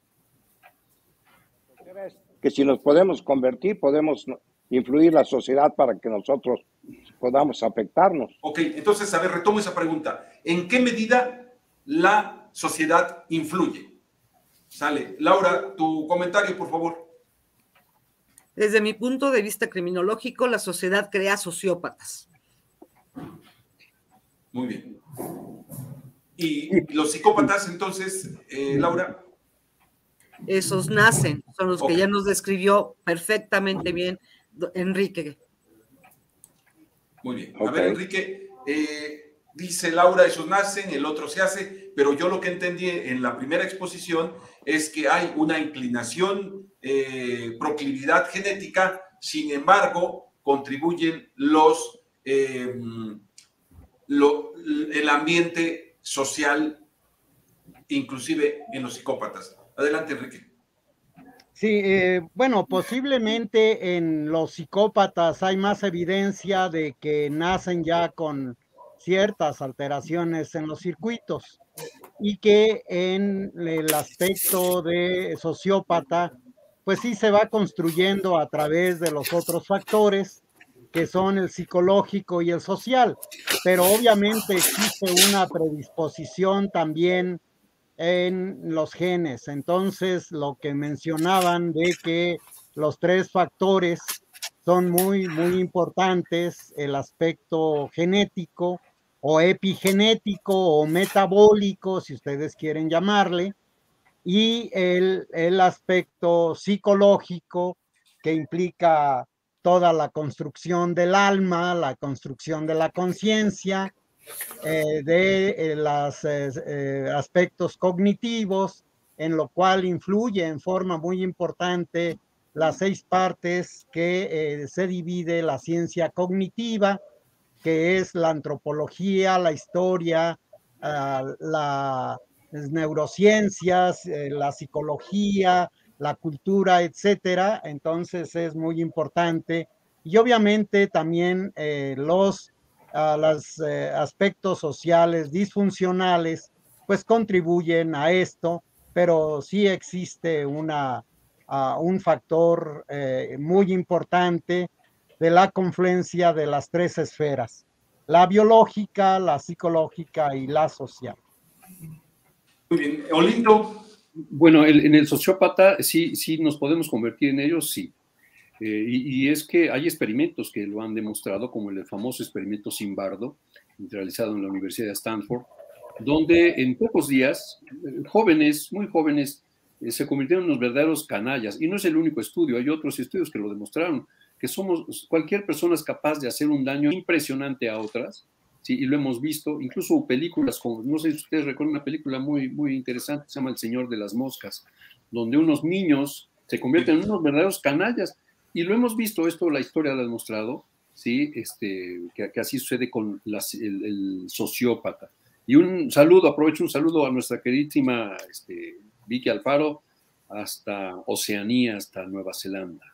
Que si nos podemos convertir, podemos influir la sociedad para que nosotros podamos afectarnos. Ok, entonces, a ver, retomo esa pregunta. ¿En qué medida la sociedad influye? Sale. Laura, tu comentario, por favor. Desde mi punto de vista criminológico, la sociedad crea sociópatas. Muy bien. ¿Y los psicópatas, entonces, eh, Laura? Esos nacen, son los que ya nos describió perfectamente bien Enrique. Muy bien. A ver, Enrique, eh, dice Laura, esos nacen, el otro se hace, pero yo lo que entendí en la primera exposición es que hay una inclinación, eh, proclividad genética, sin embargo, contribuyen los, eh, el ambiente social, inclusive en los psicópatas. Adelante, Enrique. Sí, eh, bueno, posiblemente en los psicópatas hay más evidencia de que nacen ya con ciertas alteraciones en los circuitos y que en el aspecto de sociópata, pues sí se va construyendo a través de los otros factores que son el psicológico y el social, pero obviamente existe una predisposición también en los genes. Entonces, lo que mencionaban de que los tres factores son muy, muy importantes, el aspecto genético o epigenético o metabólico, si ustedes quieren llamarle, y el, el aspecto psicológico que implica toda la construcción del alma, la construcción de la conciencia, eh, de eh, los eh, aspectos cognitivos, en lo cual influye en forma muy importante las seis partes que se divide la ciencia cognitiva, que es la antropología, la historia, ah, las neurociencias, la psicología, la cultura, etcétera. Entonces es muy importante. Y obviamente también los a los eh, aspectos sociales disfuncionales, pues contribuyen a esto, pero sí existe una, un factor eh, muy importante de la confluencia de las tres esferas, la biológica, la psicológica y la social. Muy bien, Olinto. Bueno, en el sociópata sí, sí nos podemos convertir en ellos, sí. Eh, y, es que hay experimentos que lo han demostrado, como el famoso experimento Simbardo, realizado en la Universidad de Stanford, donde en pocos días, jóvenes, muy jóvenes, eh, se convirtieron en unos verdaderos canallas. Y no es el único estudio, hay otros estudios que lo demostraron, que somos, cualquier persona es capaz de hacer un daño impresionante a otras, ¿sí? y lo hemos visto, incluso películas como, no sé si ustedes recuerdan una película muy, muy interesante, se llama El Señor de las Moscas, donde unos niños se convierten en unos verdaderos canallas, y lo hemos visto, esto la historia lo ha demostrado, ¿sí? este, que, así sucede con el, sociópata. Y un saludo, aprovecho un saludo a nuestra queridísima este, Vicky Alfaro, hasta Oceanía, hasta Nueva Zelanda.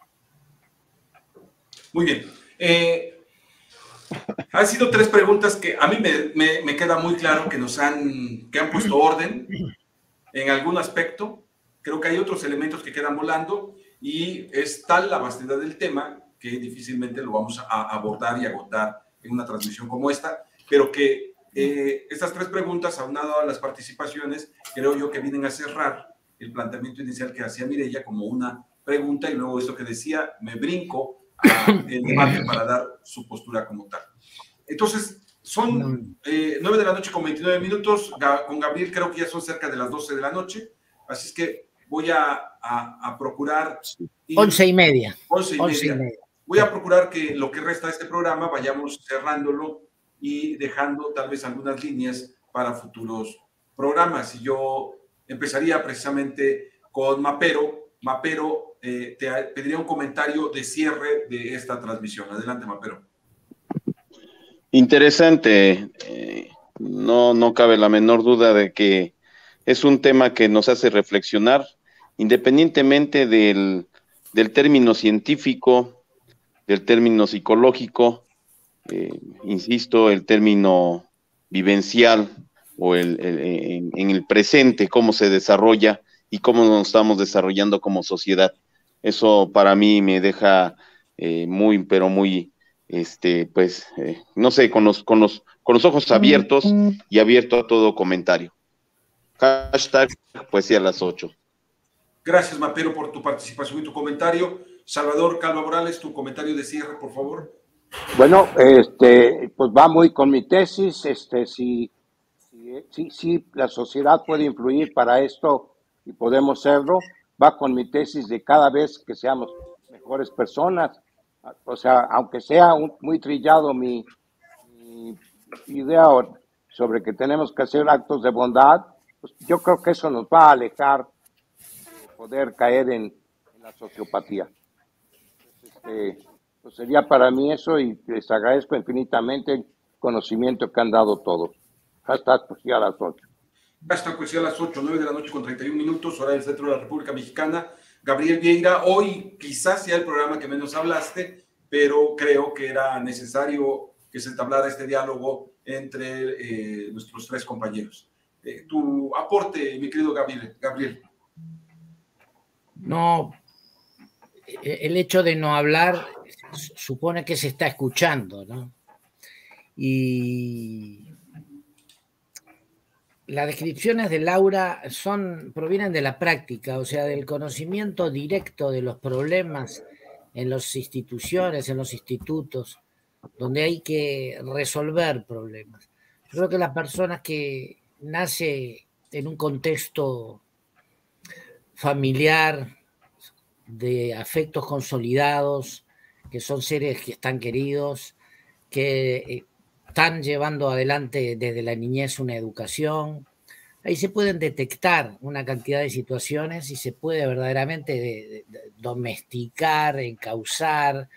Muy bien. Eh, han sido tres preguntas que a mí me, queda muy claro que nos han, que han puesto orden en algún aspecto. Creo que hay otros elementos que quedan volando y es tal la vastedad del tema que difícilmente lo vamos a abordar y agotar en una transmisión como esta, pero que eh, estas tres preguntas, aunado a las participaciones, creo yo que vienen a cerrar el planteamiento inicial que hacía Mirella como una pregunta y luego esto que decía, me brinco al debate [COUGHS] para dar su postura como tal. Entonces, son eh, 9 de la noche con 29 minutos, con Gabriel creo que ya son cerca de las 12 de la noche, así es que voy a, a, procurar... 11 y media. 11 y media. Voy a procurar que lo que resta de este programa vayamos cerrándolo y dejando tal vez algunas líneas para futuros programas. Y yo empezaría precisamente con Mapero. Mapero, eh, te pediría un comentario de cierre de esta transmisión. Adelante, Mapero. Interesante. Eh, no, no cabe la menor duda de que es un tema que nos hace reflexionar, independientemente del, del término científico, del término psicológico, eh, insisto, el término vivencial o el, en, el presente, cómo se desarrolla y cómo nos estamos desarrollando como sociedad. Eso para mí me deja eh, muy, pero muy, este, pues, eh, no sé, con los, con, los, con los ojos abiertos y abierto a todo comentario. Hashtag poesía a las 8. Gracias, Mapero, por tu participación y tu comentario. Salvador Calva Morales, tu comentario de cierre, por favor. Bueno, este, pues va muy con mi tesis, este, si, si, si, la sociedad puede influir para esto y podemos serlo, va con mi tesis de cada vez que seamos mejores personas, o sea, aunque sea muy trillado mi, idea sobre que tenemos que hacer actos de bondad, pues yo creo que eso nos va a alejar poder caer en, la sociopatía. Este, pues sería para mí eso y les agradezco infinitamente el conocimiento que han dado todos. Hasta pues a las 8. Hasta pues a las 8, 9 de la noche con 31 minutos, hora del centro de la República Mexicana. Gabriel Vieira, hoy quizás sea el programa que menos hablaste, pero creo que era necesario que se entablara este diálogo entre eh, nuestros tres compañeros. Eh, tu aporte, mi querido Gabriel. Gabriel. No, e-, el hecho de no hablar supone que se está escuchando, ¿no? Y las descripciones de Laura son, provienen de la práctica, o sea, del conocimiento directo de los problemas en las instituciones, en los institutos, donde hay que resolver problemas. Creo que las personas que nacen en un contexto familiar, de afectos consolidados, que son seres que están queridos, que eh, están llevando adelante desde la niñez una educación. Ahí se pueden detectar una cantidad de situaciones y se puede verdaderamente domesticar, encauzar,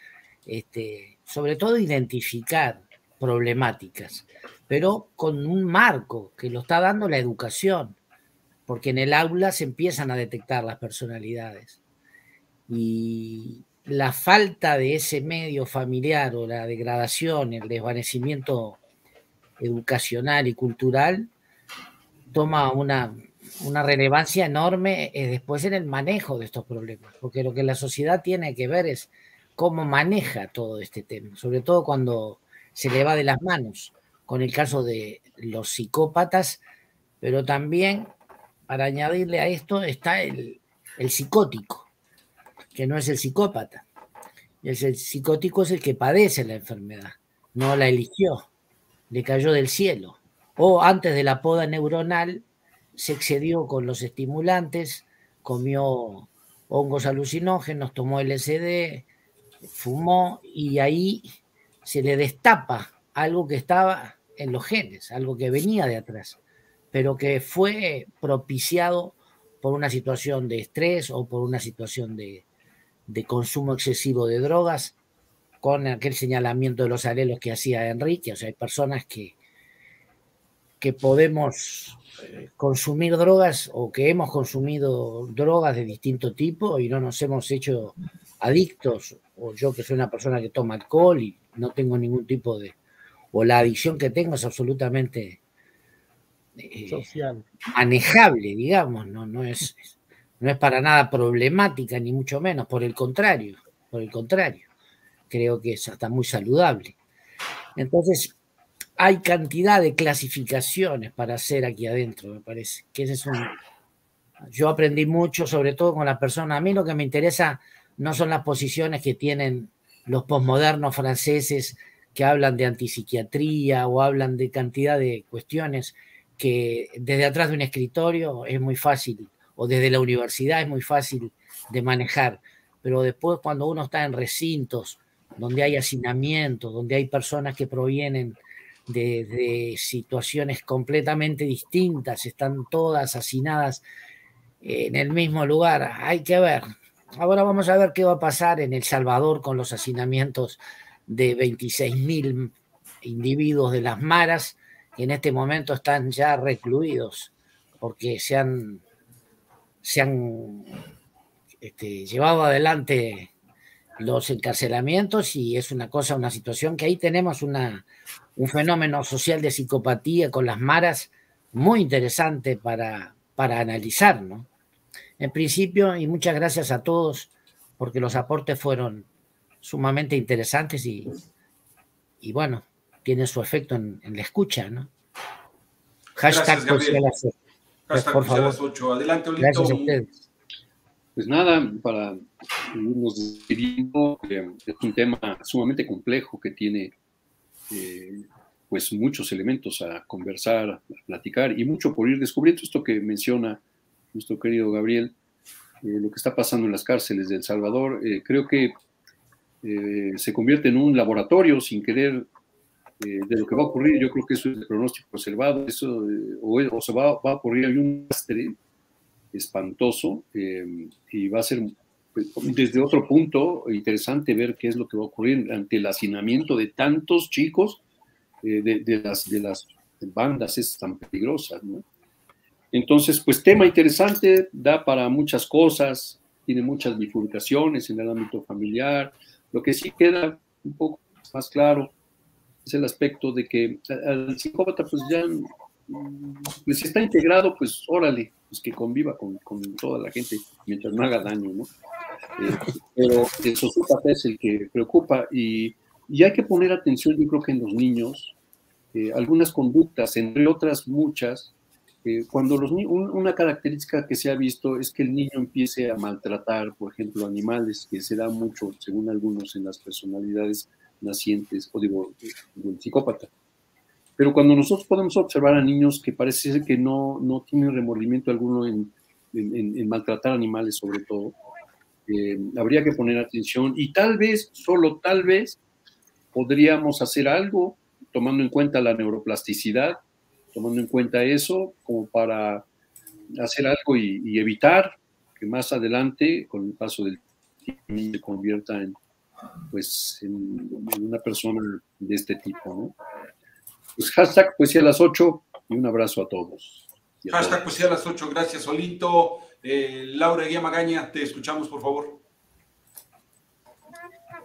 este, sobre todo identificar problemáticas, pero con un marco que lo está dando la educación, porque en el aula se empiezan a detectar las personalidades. Y, la falta de ese medio familiar o la degradación, el desvanecimiento educacional y cultural toma una, relevancia enorme eh, después en el manejo de estos problemas, porque lo que la sociedad tiene que ver es cómo maneja todo este tema, sobre todo cuando se le va de las manos, con el caso de los psicópatas, pero también para añadirle a esto está el psicótico que no es el psicópata. Es el psicótico es el que padece la enfermedad, no la eligió, le cayó del cielo. o antes de la poda neuronal se excedió con los estimulantes, comió hongos alucinógenos, tomó LSD, fumó y ahí se le destapa algo que estaba en los genes, algo que venía de atrás, pero que fue propiciado por una situación de estrés o por una situación de, consumo excesivo de drogas, con aquel señalamiento de los alelos que hacía Enrique. O sea, hay personas que, que podemos eh, consumir drogas o que hemos consumido drogas de distinto tipo y no nos hemos hecho adictos, o yo que soy una persona que toma alcohol y no tengo ningún tipo de, o la adicción que tengo es absolutamente eh, Social. manejable, digamos, ¿no? No, es, no es para nada problemática, ni mucho menos, por el contrario, por el contrario, creo que es hasta muy saludable. Entonces, hay cantidad de clasificaciones para hacer aquí adentro, me parece, que ese es un... Yo aprendí mucho, sobre todo con las personas. A mí lo que me interesa no son las posiciones que tienen los posmodernos franceses que hablan de antipsiquiatría o hablan de cantidad de cuestiones que desde atrás de un escritorio es muy fácil, o desde la universidad es muy fácil de manejar, pero después cuando uno está en recintos donde hay hacinamiento, donde hay personas que provienen de, situaciones completamente distintas, están todas hacinadas en el mismo lugar, hay que ver, Ahora vamos a ver qué va a pasar en El Salvador con los hacinamientos de 26.000 individuos de las maras que en este momento están ya recluidos porque se han, se han este, llevado adelante los encarcelamientos y es una cosa, una situación que ahí tenemos una, un fenómeno social de psicopatía con las maras muy interesante para, para analizar, ¿no? En principio, y muchas gracias a todos, porque los aportes fueron sumamente interesantes y, y bueno, tienen su efecto en, la escucha, ¿no? Hashtag gracias, Hashtag por favor. 8. Adelante, Olito. Gracias a ustedes. Pues nada, para irnos despidiendo, eh, es un tema sumamente complejo que tiene eh, pues muchos elementos a conversar, a platicar y mucho por ir descubriendo esto que menciona nuestro querido Gabriel, eh, lo que está pasando en las cárceles de El Salvador, eh, creo que eh, se convierte en un laboratorio sin querer de lo que va a ocurrir. Yo creo que eso es el pronóstico observado, eso, o, se va, va, a ocurrir un lastre espantoso y va a ser pues, desde otro punto interesante ver qué es lo que va a ocurrir ante el hacinamiento de tantos chicos de, de, las, de las bandas es tan peligrosas. Entonces, pues tema interesante, da para muchas cosas, tiene muchas bifurcaciones en el ámbito familiar. Lo que sí queda un poco más claro es el aspecto de que al psicópata pues ya pues está integrado, pues órale, pues que conviva con, toda la gente mientras no haga daño, ¿no? Eh, pero sociópata es el que preocupa y, hay que poner atención, yo creo que en los niños, eh, algunas conductas, entre otras muchas, cuando los una característica que se ha visto es que el niño empiece a maltratar, por ejemplo, animales, que se da mucho, según algunos, en las personalidades nacientes, o digo, el psicópata. Pero cuando nosotros podemos observar a niños que parece que no, no tienen remordimiento alguno en, en, maltratar animales, sobre todo, eh, habría que poner atención y tal vez, solo tal vez, podríamos hacer algo tomando en cuenta la neuroplasticidad tomando en cuenta eso como para hacer algo y, evitar que más adelante, con el paso del tiempo, se convierta en, pues, en, una persona de este tipo. ¿no? Pues hashtag poesía a las 8 y un abrazo a todos. hashtag poesía a las 8, gracias Solito. Eh, Laura Guía Magaña, te escuchamos por favor.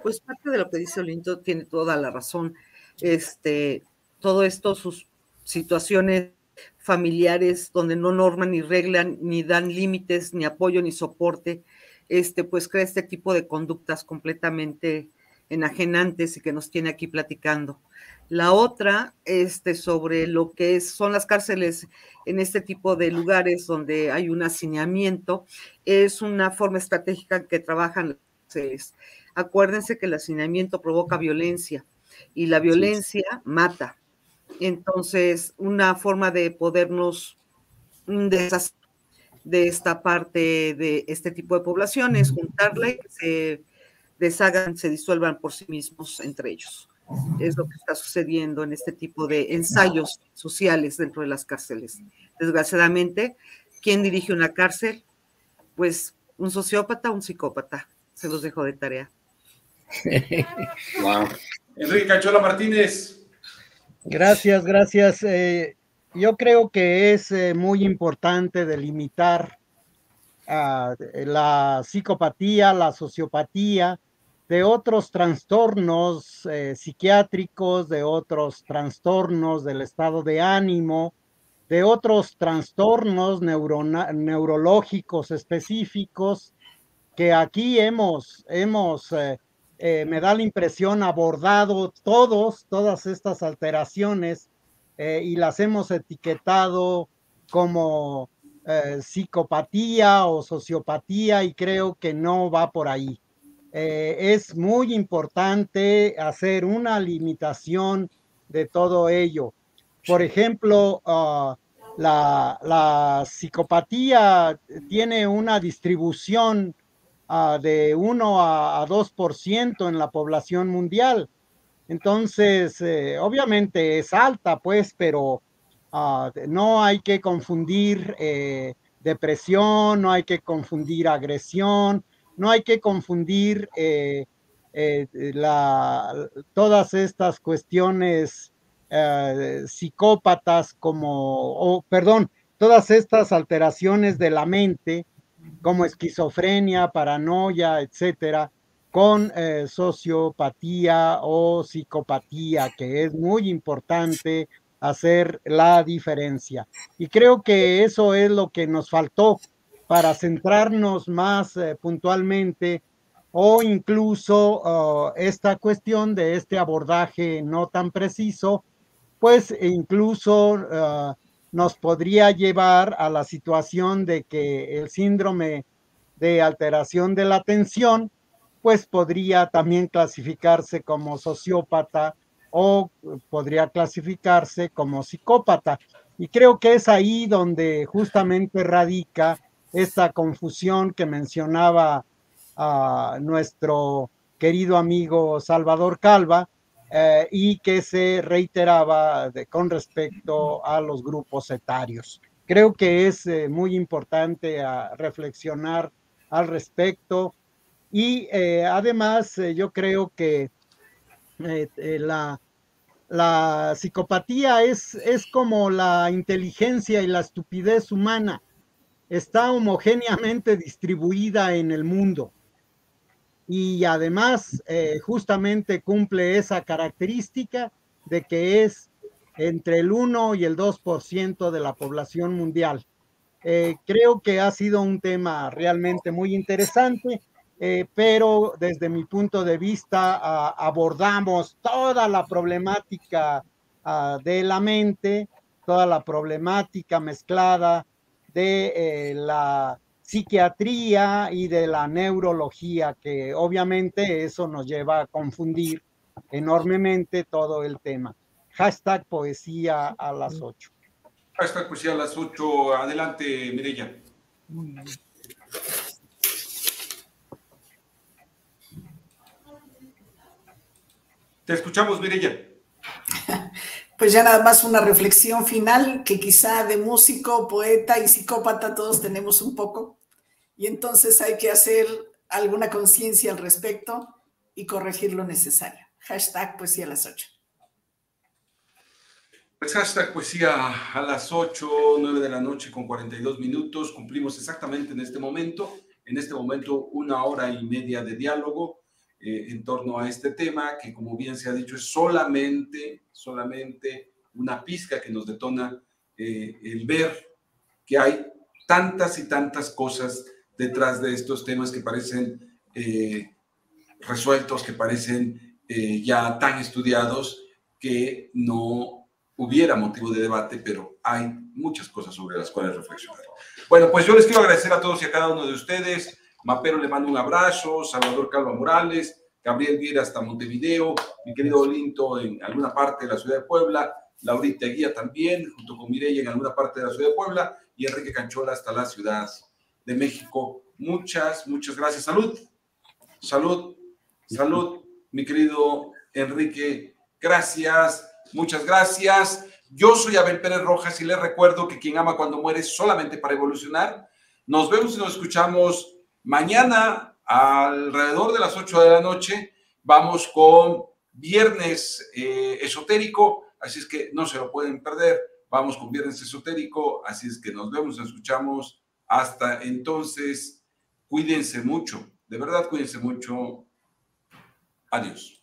Pues parte de lo que dice Olinto tiene toda la razón. Este, todo esto, sus situaciones familiares donde no norman ni reglan, ni dan límites, ni apoyo, ni soporte, este, pues crea este tipo de conductas completamente enajenantes y que nos tiene aquí platicando. La otra, este, sobre lo que son las cárceles en este tipo de lugares donde hay un hacinamiento, es una forma estratégica que trabajan las Acuérdense que el hacinamiento provoca violencia y la violencia mata. Entonces, una forma de podernos deshacer de esta parte de este tipo de poblaciones, juntarla y que se deshagan, se disuelvan por sí mismos entre ellos. Es lo que está sucediendo en este tipo de ensayos sociales dentro de las cárceles. Desgraciadamente, ¿quién dirige una cárcel? Pues un sociópata, un psicópata. Se los dejo de tarea. [LAUGHS] wow. Enrique Cachola Martínez. Gracias, gracias. Eh, yo creo que es eh, muy importante delimitar ah, la psicopatía, la sociopatía de otros trastornos eh, psiquiátricos, de otros trastornos del estado de ánimo, de otros trastornos neurológicos específicos que aquí hemos, hemos eh, me da la impresión, abordado todos, todas estas alteraciones eh, y las hemos etiquetado como eh, psicopatía o sociopatía y creo que no va por ahí. Eh, es muy importante hacer una limitación de todo ello. Por ejemplo, ah, la, psicopatía tiene una distribución ah, de 1 a, a 2% en la población mundial entonces, eh, obviamente es alta, pues, pero ah, no hay que confundir eh, depresión, no hay que confundir agresión, no hay que confundir eh, todas estas cuestiones psicópatas como, perdón, todas estas alteraciones de la mente como esquizofrenia, paranoia, etcétera, con eh, sociopatía o psicopatía, que es muy importante hacer la diferencia. Y creo que eso es lo que nos faltó para centrarnos más eh, puntualmente o incluso oh, esta cuestión de este abordaje no tan preciso, pues incluso ah, nos podría llevar a la situación de que el síndrome de alteración de la atención, pues podría también clasificarse como sociópata o podría clasificarse como psicópata. Y creo que es ahí donde justamente radica esta confusión que mencionaba a nuestro querido amigo Salvador Calva eh, y que se reiteraba con respecto a los grupos etarios. Creo que es eh, muy importante a reflexionar al respecto y eh, además, eh, yo creo que eh, la, la, psicopatía es, es como la inteligencia y la estupidez humana. Está homogéneamente distribuida en el mundo. Y además, justamente cumple esa característica de que es entre el 1 y el 2% de la población mundial. creo que ha sido un tema realmente muy interesante eh, pero desde mi punto de vista ah, abordamos toda la problemática ah, de la mente, toda la problemática mezclada de eh, la psiquiatría y de la neurología, que obviamente eso nos lleva a confundir enormemente todo el tema. Hashtag poesía a las 8. Hashtag poesía a las 8. Adelante, Mireya. Te escuchamos, Mirella. [LAUGHS] Pues ya nada más una reflexión final, que quizá de músico, poeta y psicópata todos tenemos un poco, y entonces hay que hacer alguna conciencia al respecto y corregir lo necesario. Hashtag poesía a las 8. Pues hashtag poesía a las 8, 9 de la noche con 42 minutos. Cumplimos exactamente en este momento, en este momento una hora y media de diálogo eh, en torno a este tema, que como bien se ha dicho es solamente, solamente una pizca que nos detona eh, el ver que hay tantas y tantas cosas detrás de estos temas que parecen eh, resueltos, que parecen ya tan estudiados que no hubiera motivo de debate, pero hay muchas cosas sobre las cuales reflexionar. Bueno, pues yo les quiero agradecer a todos y a cada uno de ustedes Mapero le mando un abrazo, Salvador Calva Morales, Gabriel Viera hasta Montevideo, mi querido Olinto en alguna parte de la ciudad de Puebla, Laurita Guía también, junto con Mireya en alguna parte de la ciudad de Puebla y Enrique Canchola hasta la ciudad de México. Muchas, muchas gracias. Salud, salud, salud, mi querido Enrique. Gracias, muchas gracias. Yo soy Abel Pérez Rojas y les recuerdo que quien ama cuando muere es solamente para evolucionar. Nos vemos y nos escuchamos mañana alrededor de las 8 de la noche. Vamos con viernes eh, esotérico, así es que no se lo pueden perder. Vamos con viernes esotérico, así es que nos vemos, nos escuchamos. Hasta entonces, cuídense mucho, de verdad cuídense mucho. Adiós.